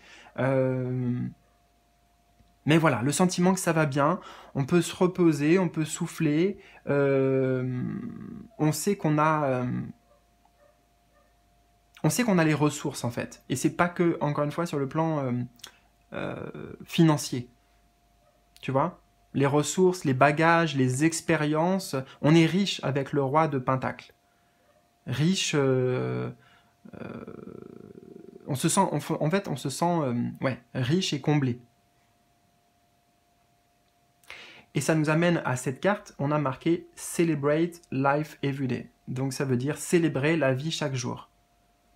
[SPEAKER 1] Mais voilà, le sentiment que ça va bien, on peut se reposer, on peut souffler, euh, on sait qu'on a... Euh, on sait qu'on a les ressources en fait. Et c'est pas que, encore une fois, sur le plan euh, financier. Tu vois? Les ressources, les bagages, les expériences. On est riche avec le roi de Pentacle riche. Euh, euh, on se sent, en fait, on se sent euh, ouais, riche et comblé. Et ça nous amène à cette carte, on a marqué Celebrate Life Every Day. Donc ça veut dire célébrer la vie chaque jour.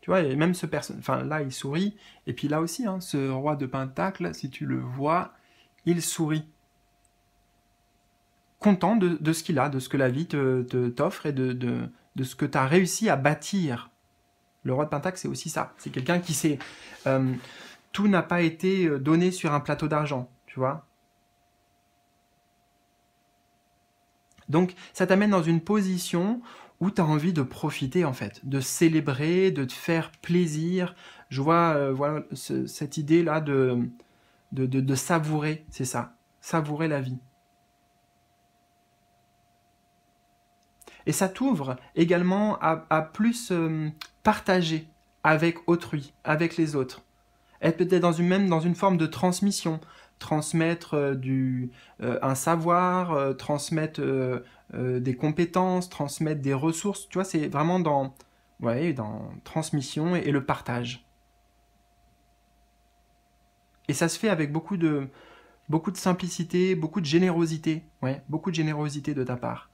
[SPEAKER 1] Tu vois, et même ce personne, enfin là il sourit, et puis là aussi, hein, ce roi de Pentacle, si tu le vois, il sourit. Content de, de ce qu'il a, de ce que la vie te, t'offre et de, ce que tu as réussi à bâtir. Le roi de Pentacle, c'est aussi ça. C'est quelqu'un qui sait. Euh, tout n'a pas été euh, donné sur un plateau d'argent, tu vois. Donc, ça t'amène dans une position où tu as envie de profiter, en fait, de célébrer, de te faire plaisir. Je vois euh, voilà, cette idée-là de, de, savourer, c'est ça, savourer la vie. Et ça t'ouvre également à, plus euh, partager avec autrui, avec les autres. Être peut-être dans une, même dans une forme de transmission, transmettre euh, euh, un savoir, transmettre des compétences, transmettre des ressources. Tu vois, c'est vraiment dans, ouais, dans transmission et le partage. Et ça se fait avec beaucoup de, beaucoup de simplicité, beaucoup de générosité. Ouais, beaucoup de générosité de ta part.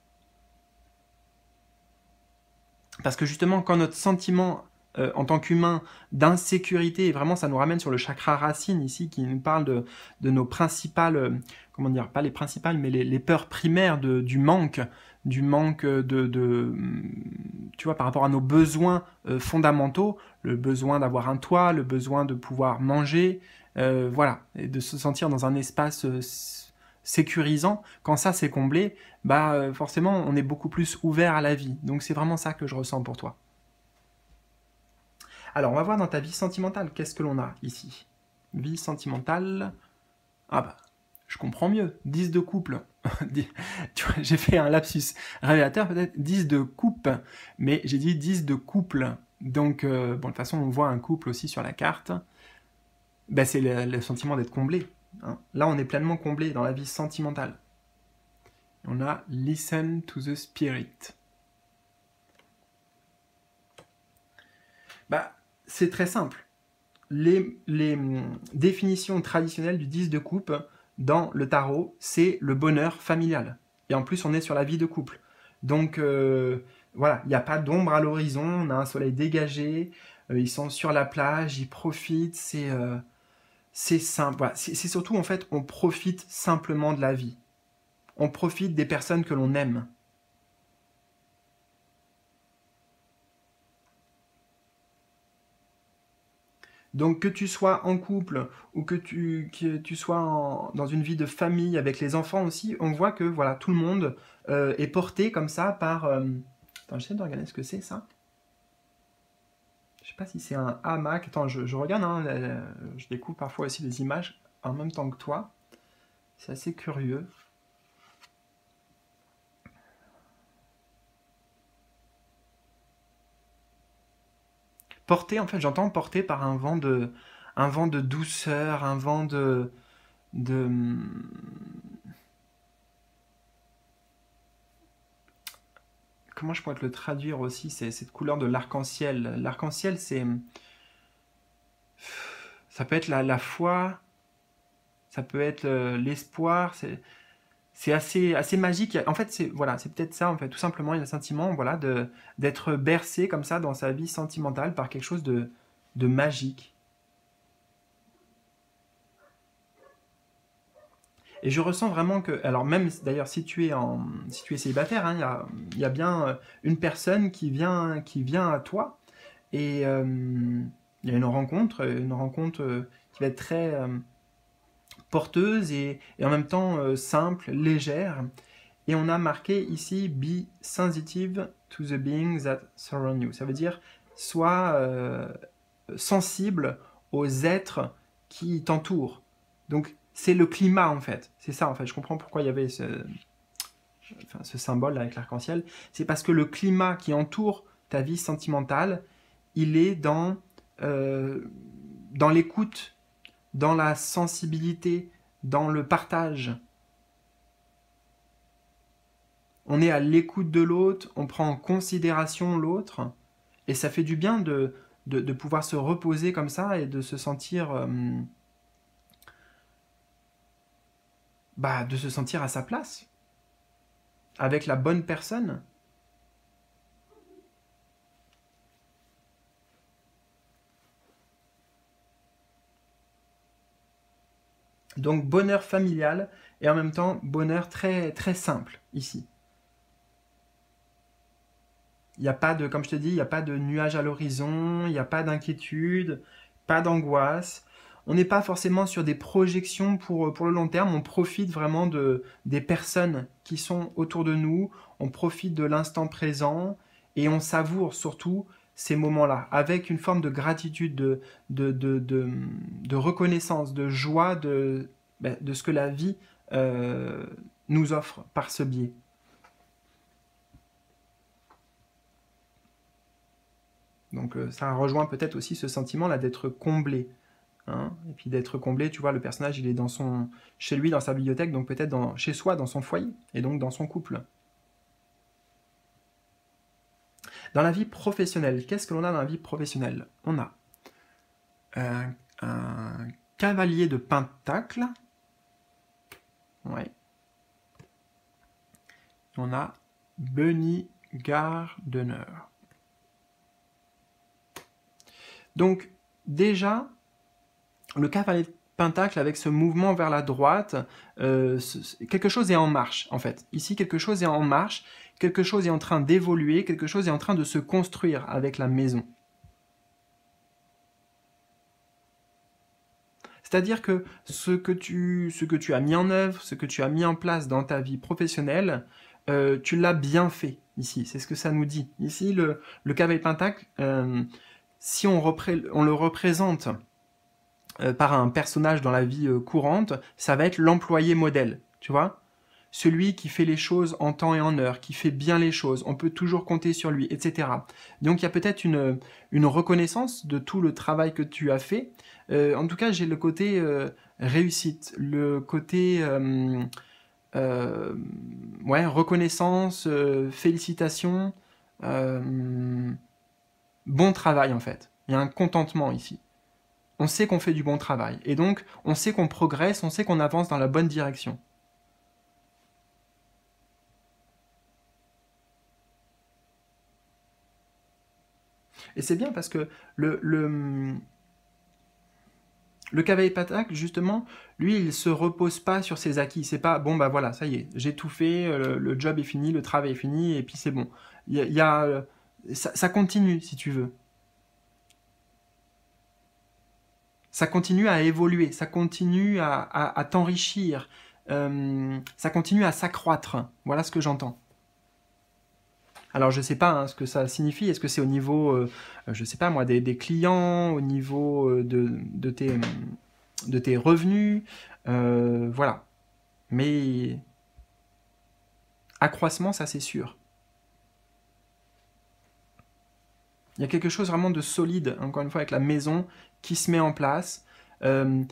[SPEAKER 1] Parce que justement, quand notre sentiment euh, en tant qu'humain d'insécurité, et vraiment ça nous ramène sur le chakra racine ici, qui nous parle de, nos principales, euh, comment dire, pas les principales, mais les, peurs primaires du manque, du manque de, tu vois, par rapport à nos besoins euh, fondamentaux, le besoin d'avoir un toit, le besoin de pouvoir manger, voilà, et de se sentir dans un espace sécurisant, quand ça c'est comblé, bah euh, forcément on est beaucoup plus ouvert à la vie. Donc c'est vraiment ça que je ressens pour toi. Alors on va voir dans ta vie sentimentale, qu'est-ce que l'on a ici? Vie sentimentale. Ah bah, je comprends mieux. 10 de couple. j'ai fait un lapsus révélateur peut-être. 10 de coupe, mais j'ai dit 10 de couple. Donc, bon, de toute façon, on voit un couple aussi sur la carte. Ben, c'est le, sentiment d'être comblé. Hein. Là, on est pleinement comblé dans la vie sentimentale. On a listen to the spirit. Bah, c'est très simple. Les, hum, définitions traditionnelles du 10 de coupe dans le tarot, c'est le bonheur familial. Et en plus, on est sur la vie de couple. Donc, euh, voilà, il n'y a pas d'ombre à l'horizon, on a un soleil dégagé, euh, ils sont sur la plage, ils profitent, c'est... Euh, c'est simple. Surtout en fait, on profite simplement de la vie. On profite des personnes que l'on aime. Donc que tu sois en couple ou que tu, tu sois dans une vie de famille avec les enfants aussi, on voit que voilà tout le monde euh, est porté comme ça par... Euh... Attends, j'essaie de regarder ce que c'est ça. Pas si c'est un hamac. Attends, je, regarde, hein, je découvre parfois aussi des images en même temps que toi. C'est assez curieux. Porté, en fait, j'entends porté par un vent de, un vent de douceur, un vent de, de, comment je pourrais te le traduire aussi, c'est cette couleur de l'arc-en-ciel. L'arc-en-ciel, c'est. Ça peut être la, foi, ça peut être euh, l'espoir, c'est. Assez, magique. En fait, c'est voilà, c'est peut-être ça. En fait, tout simplement, il y a le sentiment, voilà, de d'être bercé comme ça dans sa vie sentimentale par quelque chose de magique. Et je ressens vraiment que, alors même d'ailleurs si tu es si tu es célibataire, hein, il y, a, bien euh, une personne qui vient, qui vient à toi et euh, il y a une rencontre, une rencontre euh, qui va être très porteuse et, en même temps simple, légère. Et on a marqué ici be sensitive to the beings that surround you. Ça veut dire sois sensible aux êtres qui t'entourent. Donc c'est le climat en fait. C'est ça en fait. Je comprends pourquoi il y avait ce, symbole avec l'arc-en-ciel. C'est parce que le climat qui entoure ta vie sentimentale, il est dans, euh, dans l'écoute, dans la sensibilité, dans le partage. On est à l'écoute de l'autre, on prend en considération l'autre, et ça fait du bien de, de, pouvoir se reposer comme ça et de se sentir... Euh, bah, de se sentir à sa place, avec la bonne personne. Donc bonheur familial et en même temps bonheur très très simple ici. Il n'y a pas de, comme je te dis, il n'y a pas de nuage à l'horizon, il n'y a pas d'inquiétude, pas d'angoisse. On n'est pas forcément sur des projections pour, pour le long terme, on profite vraiment de, des personnes qui sont autour de nous, on profite de l'instant présent et on savoure surtout ces moments-là avec une forme de gratitude, de, reconnaissance, de joie de, ben, de ce que la vie euh, nous offre par ce biais. Donc euh, ça rejoint peut-être aussi ce sentiment-là d'être comblé. Hein. et puis d'être comblé, tu vois, le personnage, il est dans son, chez lui, dans sa bibliothèque, donc peut-être chez soi, dans son foyer, et donc dans son couple. Dans la vie professionnelle, qu'est-ce que l'on a dans la vie professionnelle? On a un, un cavalier de pentacle, ouais. On a Bunny Gardener. Donc, déjà, le cavalier de pentacle avec ce mouvement vers la droite, euh, quelque chose est en marche, en fait. Ici, quelque chose est en marche, quelque chose est en train d'évoluer, quelque chose est en train de se construire avec la maison. C'est-à-dire que ce que, tu, as mis en œuvre, ce que tu as mis en place dans ta vie professionnelle, euh, tu l'as bien fait ici. C'est ce que ça nous dit. Ici, le, le cavalier pentacle, euh, si on, le représente par un personnage dans la vie euh, courante, ça va être l'employé modèle, tu vois? Celui qui fait les choses en temps et en heure, qui fait bien les choses, on peut toujours compter sur lui, etc. Donc il y a peut-être une, reconnaissance de tout le travail que tu as fait. Euh, en tout cas, j'ai le côté réussite, le côté ouais, reconnaissance, félicitations bon travail en fait. Il y a un contentement ici. On sait qu'on fait du bon travail. Et donc, on sait qu'on progresse, on sait qu'on avance dans la bonne direction. Et c'est bien parce que le, le, le cavalier patac, justement, lui, il se repose pas sur ses acquis. C'est pas, bon, bah voilà, ça y est, j'ai tout fait, euh, le, job est fini, le travail est fini, et puis c'est bon. Il y a, euh, ça, continue, si tu veux. Ça continue à évoluer, ça continue à, t'enrichir, euh, ça continue à s'accroître. Voilà ce que j'entends. Alors je ne sais pas hein, ce que ça signifie. Est-ce que c'est au niveau, euh, je sais pas moi, des, clients, au niveau euh, de, tes, de tes revenus, voilà. Mais accroissement, ça c'est sûr. Il y a quelque chose vraiment de solide, encore une fois, avec la maison qui se met en place. Euh,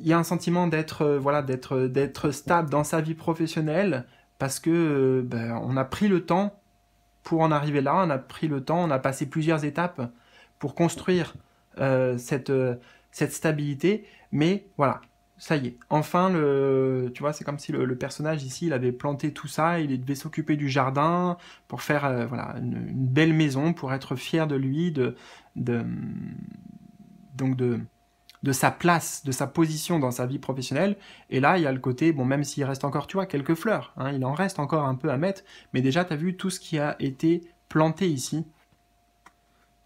[SPEAKER 1] il y a un sentiment d'être euh, voilà, d'être, d'être stable dans sa vie professionnelle parce que euh, ben, on a pris le temps pour en arriver là, on a pris le temps, on a passé plusieurs étapes pour construire cette, cette stabilité. Mais voilà, ça y est, enfin, le, tu vois, c'est comme si le, personnage ici, il avait planté tout ça, il devait s'occuper du jardin pour faire euh, voilà, une, belle maison, pour être fier de lui, de, donc de, sa place, de sa position dans sa vie professionnelle. Et là, il y a le côté, bon, même s'il reste encore, tu vois, quelques fleurs, hein, il en reste encore un peu à mettre, mais déjà, tu as vu tout ce qui a été planté ici.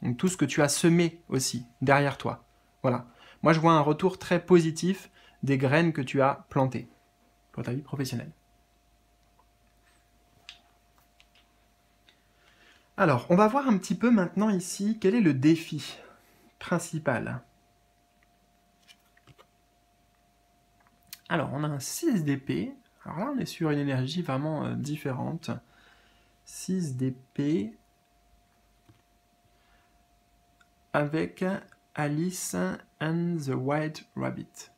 [SPEAKER 1] Donc tout ce que tu as semé aussi derrière toi. Voilà. Moi, je vois un retour très positif des graines que tu as plantées pour ta vie professionnelle. Alors, on va voir un petit peu maintenant ici quel est le défi principal. Alors, on a un 6 d'épée. Alors là, on est sur une énergie vraiment euh, différente. 6 d'épée avec Alice and the White Rabbit.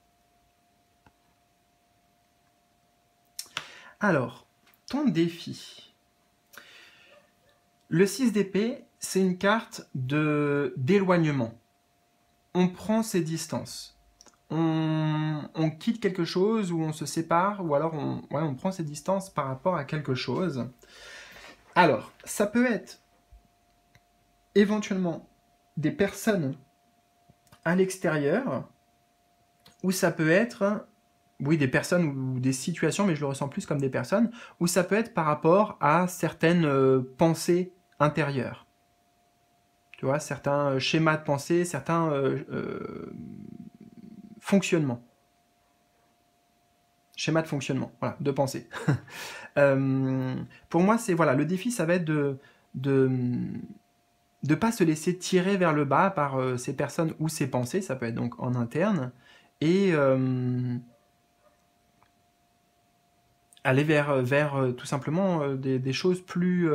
[SPEAKER 1] Alors, ton défi. Le 6 d'épée, c'est une carte d'éloignement. On prend ses distances. on, quitte quelque chose ou on se sépare ou alors on, on prend ses distances par rapport à quelque chose. Alors, ça peut être éventuellement des personnes à l'extérieur ou ça peut être, oui, des personnes ou des situations, mais je le ressens plus comme des personnes, ou ça peut être par rapport à certaines euh, pensées intérieures. Tu vois, certains euh, schémas de pensée, certains euh, fonctionnement. Schéma de fonctionnement, voilà, de pensée. Euh, pour moi, c'est voilà, le défi, ça va être de de pas se laisser tirer vers le bas par euh, ces personnes ou ces pensées, ça peut être donc en interne, et euh, aller vers tout simplement des, choses plus,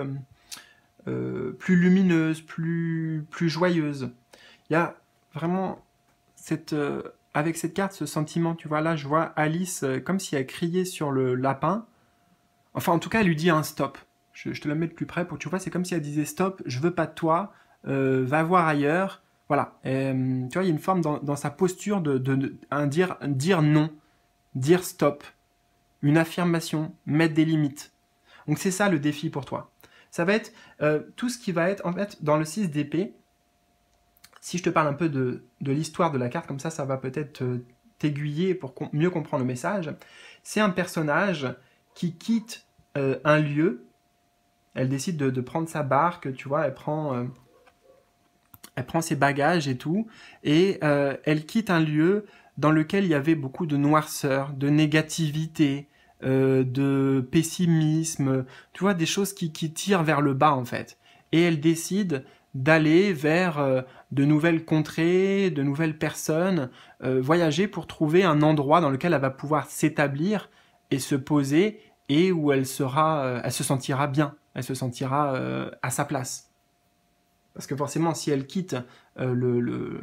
[SPEAKER 1] plus lumineuses, plus, plus joyeuses. Il y a vraiment cette avec cette carte, ce sentiment, tu vois, là, je vois Alice euh, comme si elle criait sur le lapin. Enfin, en tout cas, elle lui dit un stop. Je, te la mets de plus près pour que tu vois, c'est comme si elle disait stop, je veux pas de toi, euh, va voir ailleurs. Voilà. Euh, tu vois, il y a une forme dans, sa posture de, dire, dire non, dire stop, une affirmation, mettre des limites. Donc c'est ça le défi pour toi. Ça va être tout ce qui va être dans le 6 d'épée, si je te parle un peu de, l'histoire de la carte, comme ça, ça va peut-être t'aiguiller pour mieux comprendre le message. C'est un personnage qui quitte euh, un lieu. Elle décide de, prendre sa barque, tu vois, elle prend, euh, ses bagages et tout, et euh, elle quitte un lieu dans lequel il y avait beaucoup de noirceur, de négativité, de pessimisme, tu vois, des choses qui, qui tirent vers le bas en fait. Et elle décide d'aller vers euh, de nouvelles contrées, de nouvelles personnes, euh, voyager pour trouver un endroit dans lequel elle va pouvoir s'établir et se poser et où elle sera, euh, elle se sentira bien, elle se sentira à sa place. Parce que forcément, si elle quitte le,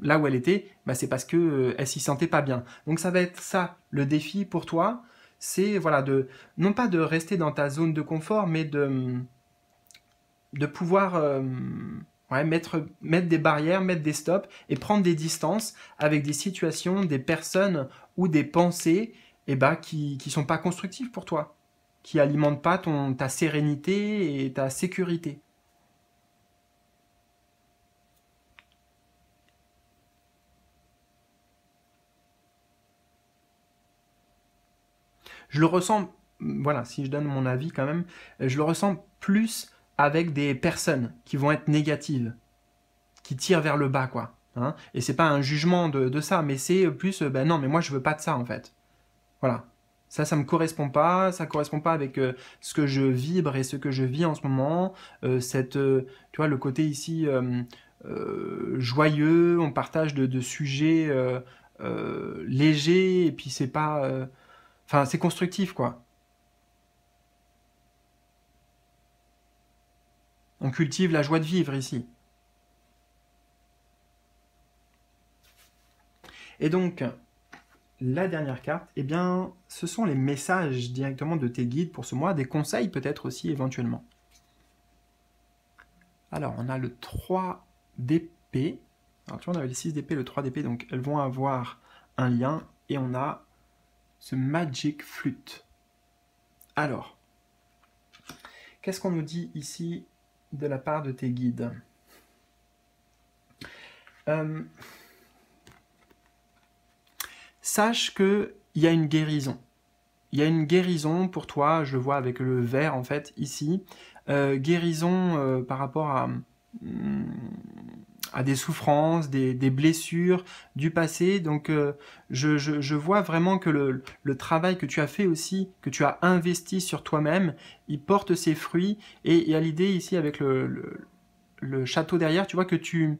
[SPEAKER 1] là où elle était, bah c'est parce que elle s'y sentait pas bien. Donc ça va être ça le défi pour toi, c'est voilà de non pas de rester dans ta zone de confort, mais de de pouvoir euh, mettre, mettre des barrières, mettre des stops et prendre des distances avec des situations, des personnes ou des pensées eh ben, qui ne sont pas constructives pour toi, qui alimentent pas ton, ta sérénité et ta sécurité. Je le ressens, voilà, si je donne mon avis quand même, je le ressens plus avec des personnes qui vont être négatives, qui tirent vers le bas, quoi. Hein et c'est pas un jugement de, ça, mais c'est plus, euh, ben non, mais moi je veux pas de ça en fait. Voilà. Ça, ça me correspond pas, ça correspond pas avec euh, ce que je vibre et ce que je vis en ce moment. Euh, cette, tu vois, le côté ici joyeux, on partage de, de sujets légers et puis c'est pas, enfin, c'est constructif quoi. On cultive la joie de vivre ici. Et donc, la dernière carte, eh bien, ce sont les messages directement de tes guides pour ce mois, des conseils peut-être aussi éventuellement. Alors, on a le 3 d'épée. Alors, tu vois, on avait le 6 d'épée, le 3 d'épée, donc elles vont avoir un lien. Et on a ce Magic Flute. Alors, qu'est-ce qu'on nous dit ici de la part de tes guides. Euh, sache que il y a une guérison. Il y a une guérison pour toi, je le vois avec le vert en fait ici. Euh, guérison euh, par rapport à, hmm, à des souffrances, des, blessures du passé. Donc euh, je, vois vraiment que le, travail que tu as fait aussi, que tu as investi sur toi-même, il porte ses fruits. Et il y a l'idée ici avec le, château derrière, tu vois que tu,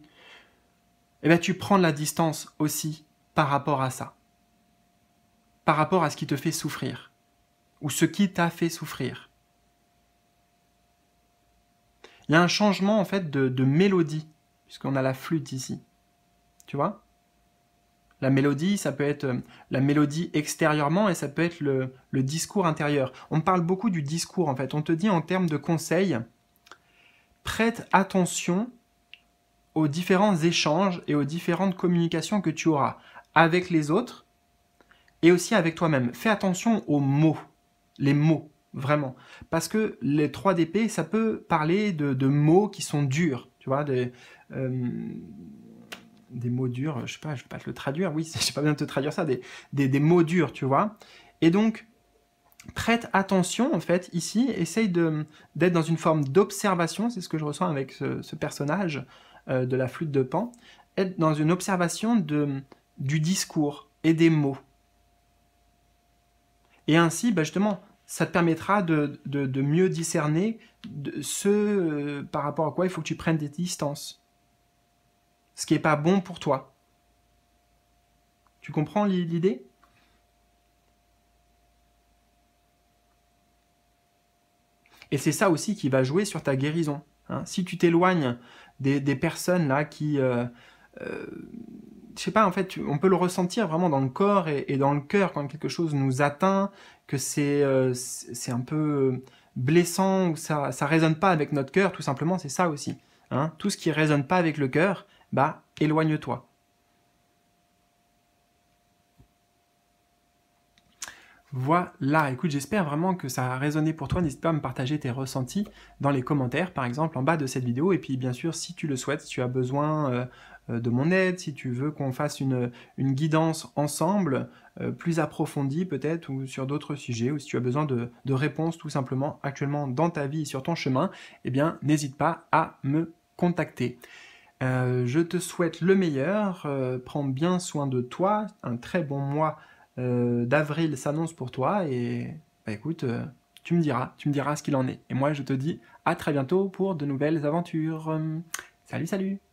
[SPEAKER 1] eh ben, tu prends de la distance aussi par rapport à ça. Par rapport à ce qui te fait souffrir. Ou ce qui t'a fait souffrir. Il y a un changement en fait de mélodie puisqu'on a la flûte ici. Tu vois? La mélodie, ça peut être euh, la mélodie extérieurement et ça peut être le, discours intérieur. On parle beaucoup du discours en fait. On te dit en termes de conseils, prête attention aux différents échanges et aux différentes communications que tu auras. avec les autres et aussi avec toi-même. Fais attention aux mots, les mots, vraiment. Parce que les 3 d'épée, ça peut parler de, mots qui sont durs, tu vois, des mots durs, je sais pas, je vais pas te le traduire, oui, je sais pas bien te traduire ça, des, des, mots durs, tu vois. Et donc, prête attention, en fait, ici, essaye d'être dans une forme d'observation, c'est ce que je ressens avec ce, personnage euh, de la flûte de Pan, être dans une observation de, du discours et des mots. Et ainsi, bah justement, ça te permettra de, mieux discerner ce euh, par rapport à quoi il faut que tu prennes des distances. Ce qui n'est pas bon pour toi. Tu comprends l'idée? Et c'est ça aussi qui va jouer sur ta guérison. Hein. Si tu t'éloignes des, personnes là qui... Euh, euh, je sais pas, en fait, on peut le ressentir vraiment dans le corps et, dans le cœur quand quelque chose nous atteint, que c'est euh, c'est un peu blessant ou ça ça résonne pas avec notre cœur, tout simplement, c'est ça aussi. Hein. Tout ce qui résonne pas avec le cœur, bah éloigne-toi. Voilà, écoute, j'espère vraiment que ça a résonné pour toi. N'hésite pas à me partager tes ressentis dans les commentaires, par exemple, en bas de cette vidéo. Et puis, bien sûr, si tu le souhaites, si tu as besoin euh, de mon aide, si tu veux qu'on fasse une, guidance ensemble, euh, plus approfondie peut-être, ou sur d'autres sujets, ou si tu as besoin de, de, réponses tout simplement actuellement dans ta vie et sur ton chemin, eh bien, n'hésite pas à me contacter. Je te souhaite le meilleur, prends bien soin de toi, un très bon mois euh, d'avril s'annonce pour toi et bah, écoute, euh, tu me diras, tu me diras ce qu'il en est. Et moi je te dis à très bientôt pour de nouvelles aventures. Salut, salut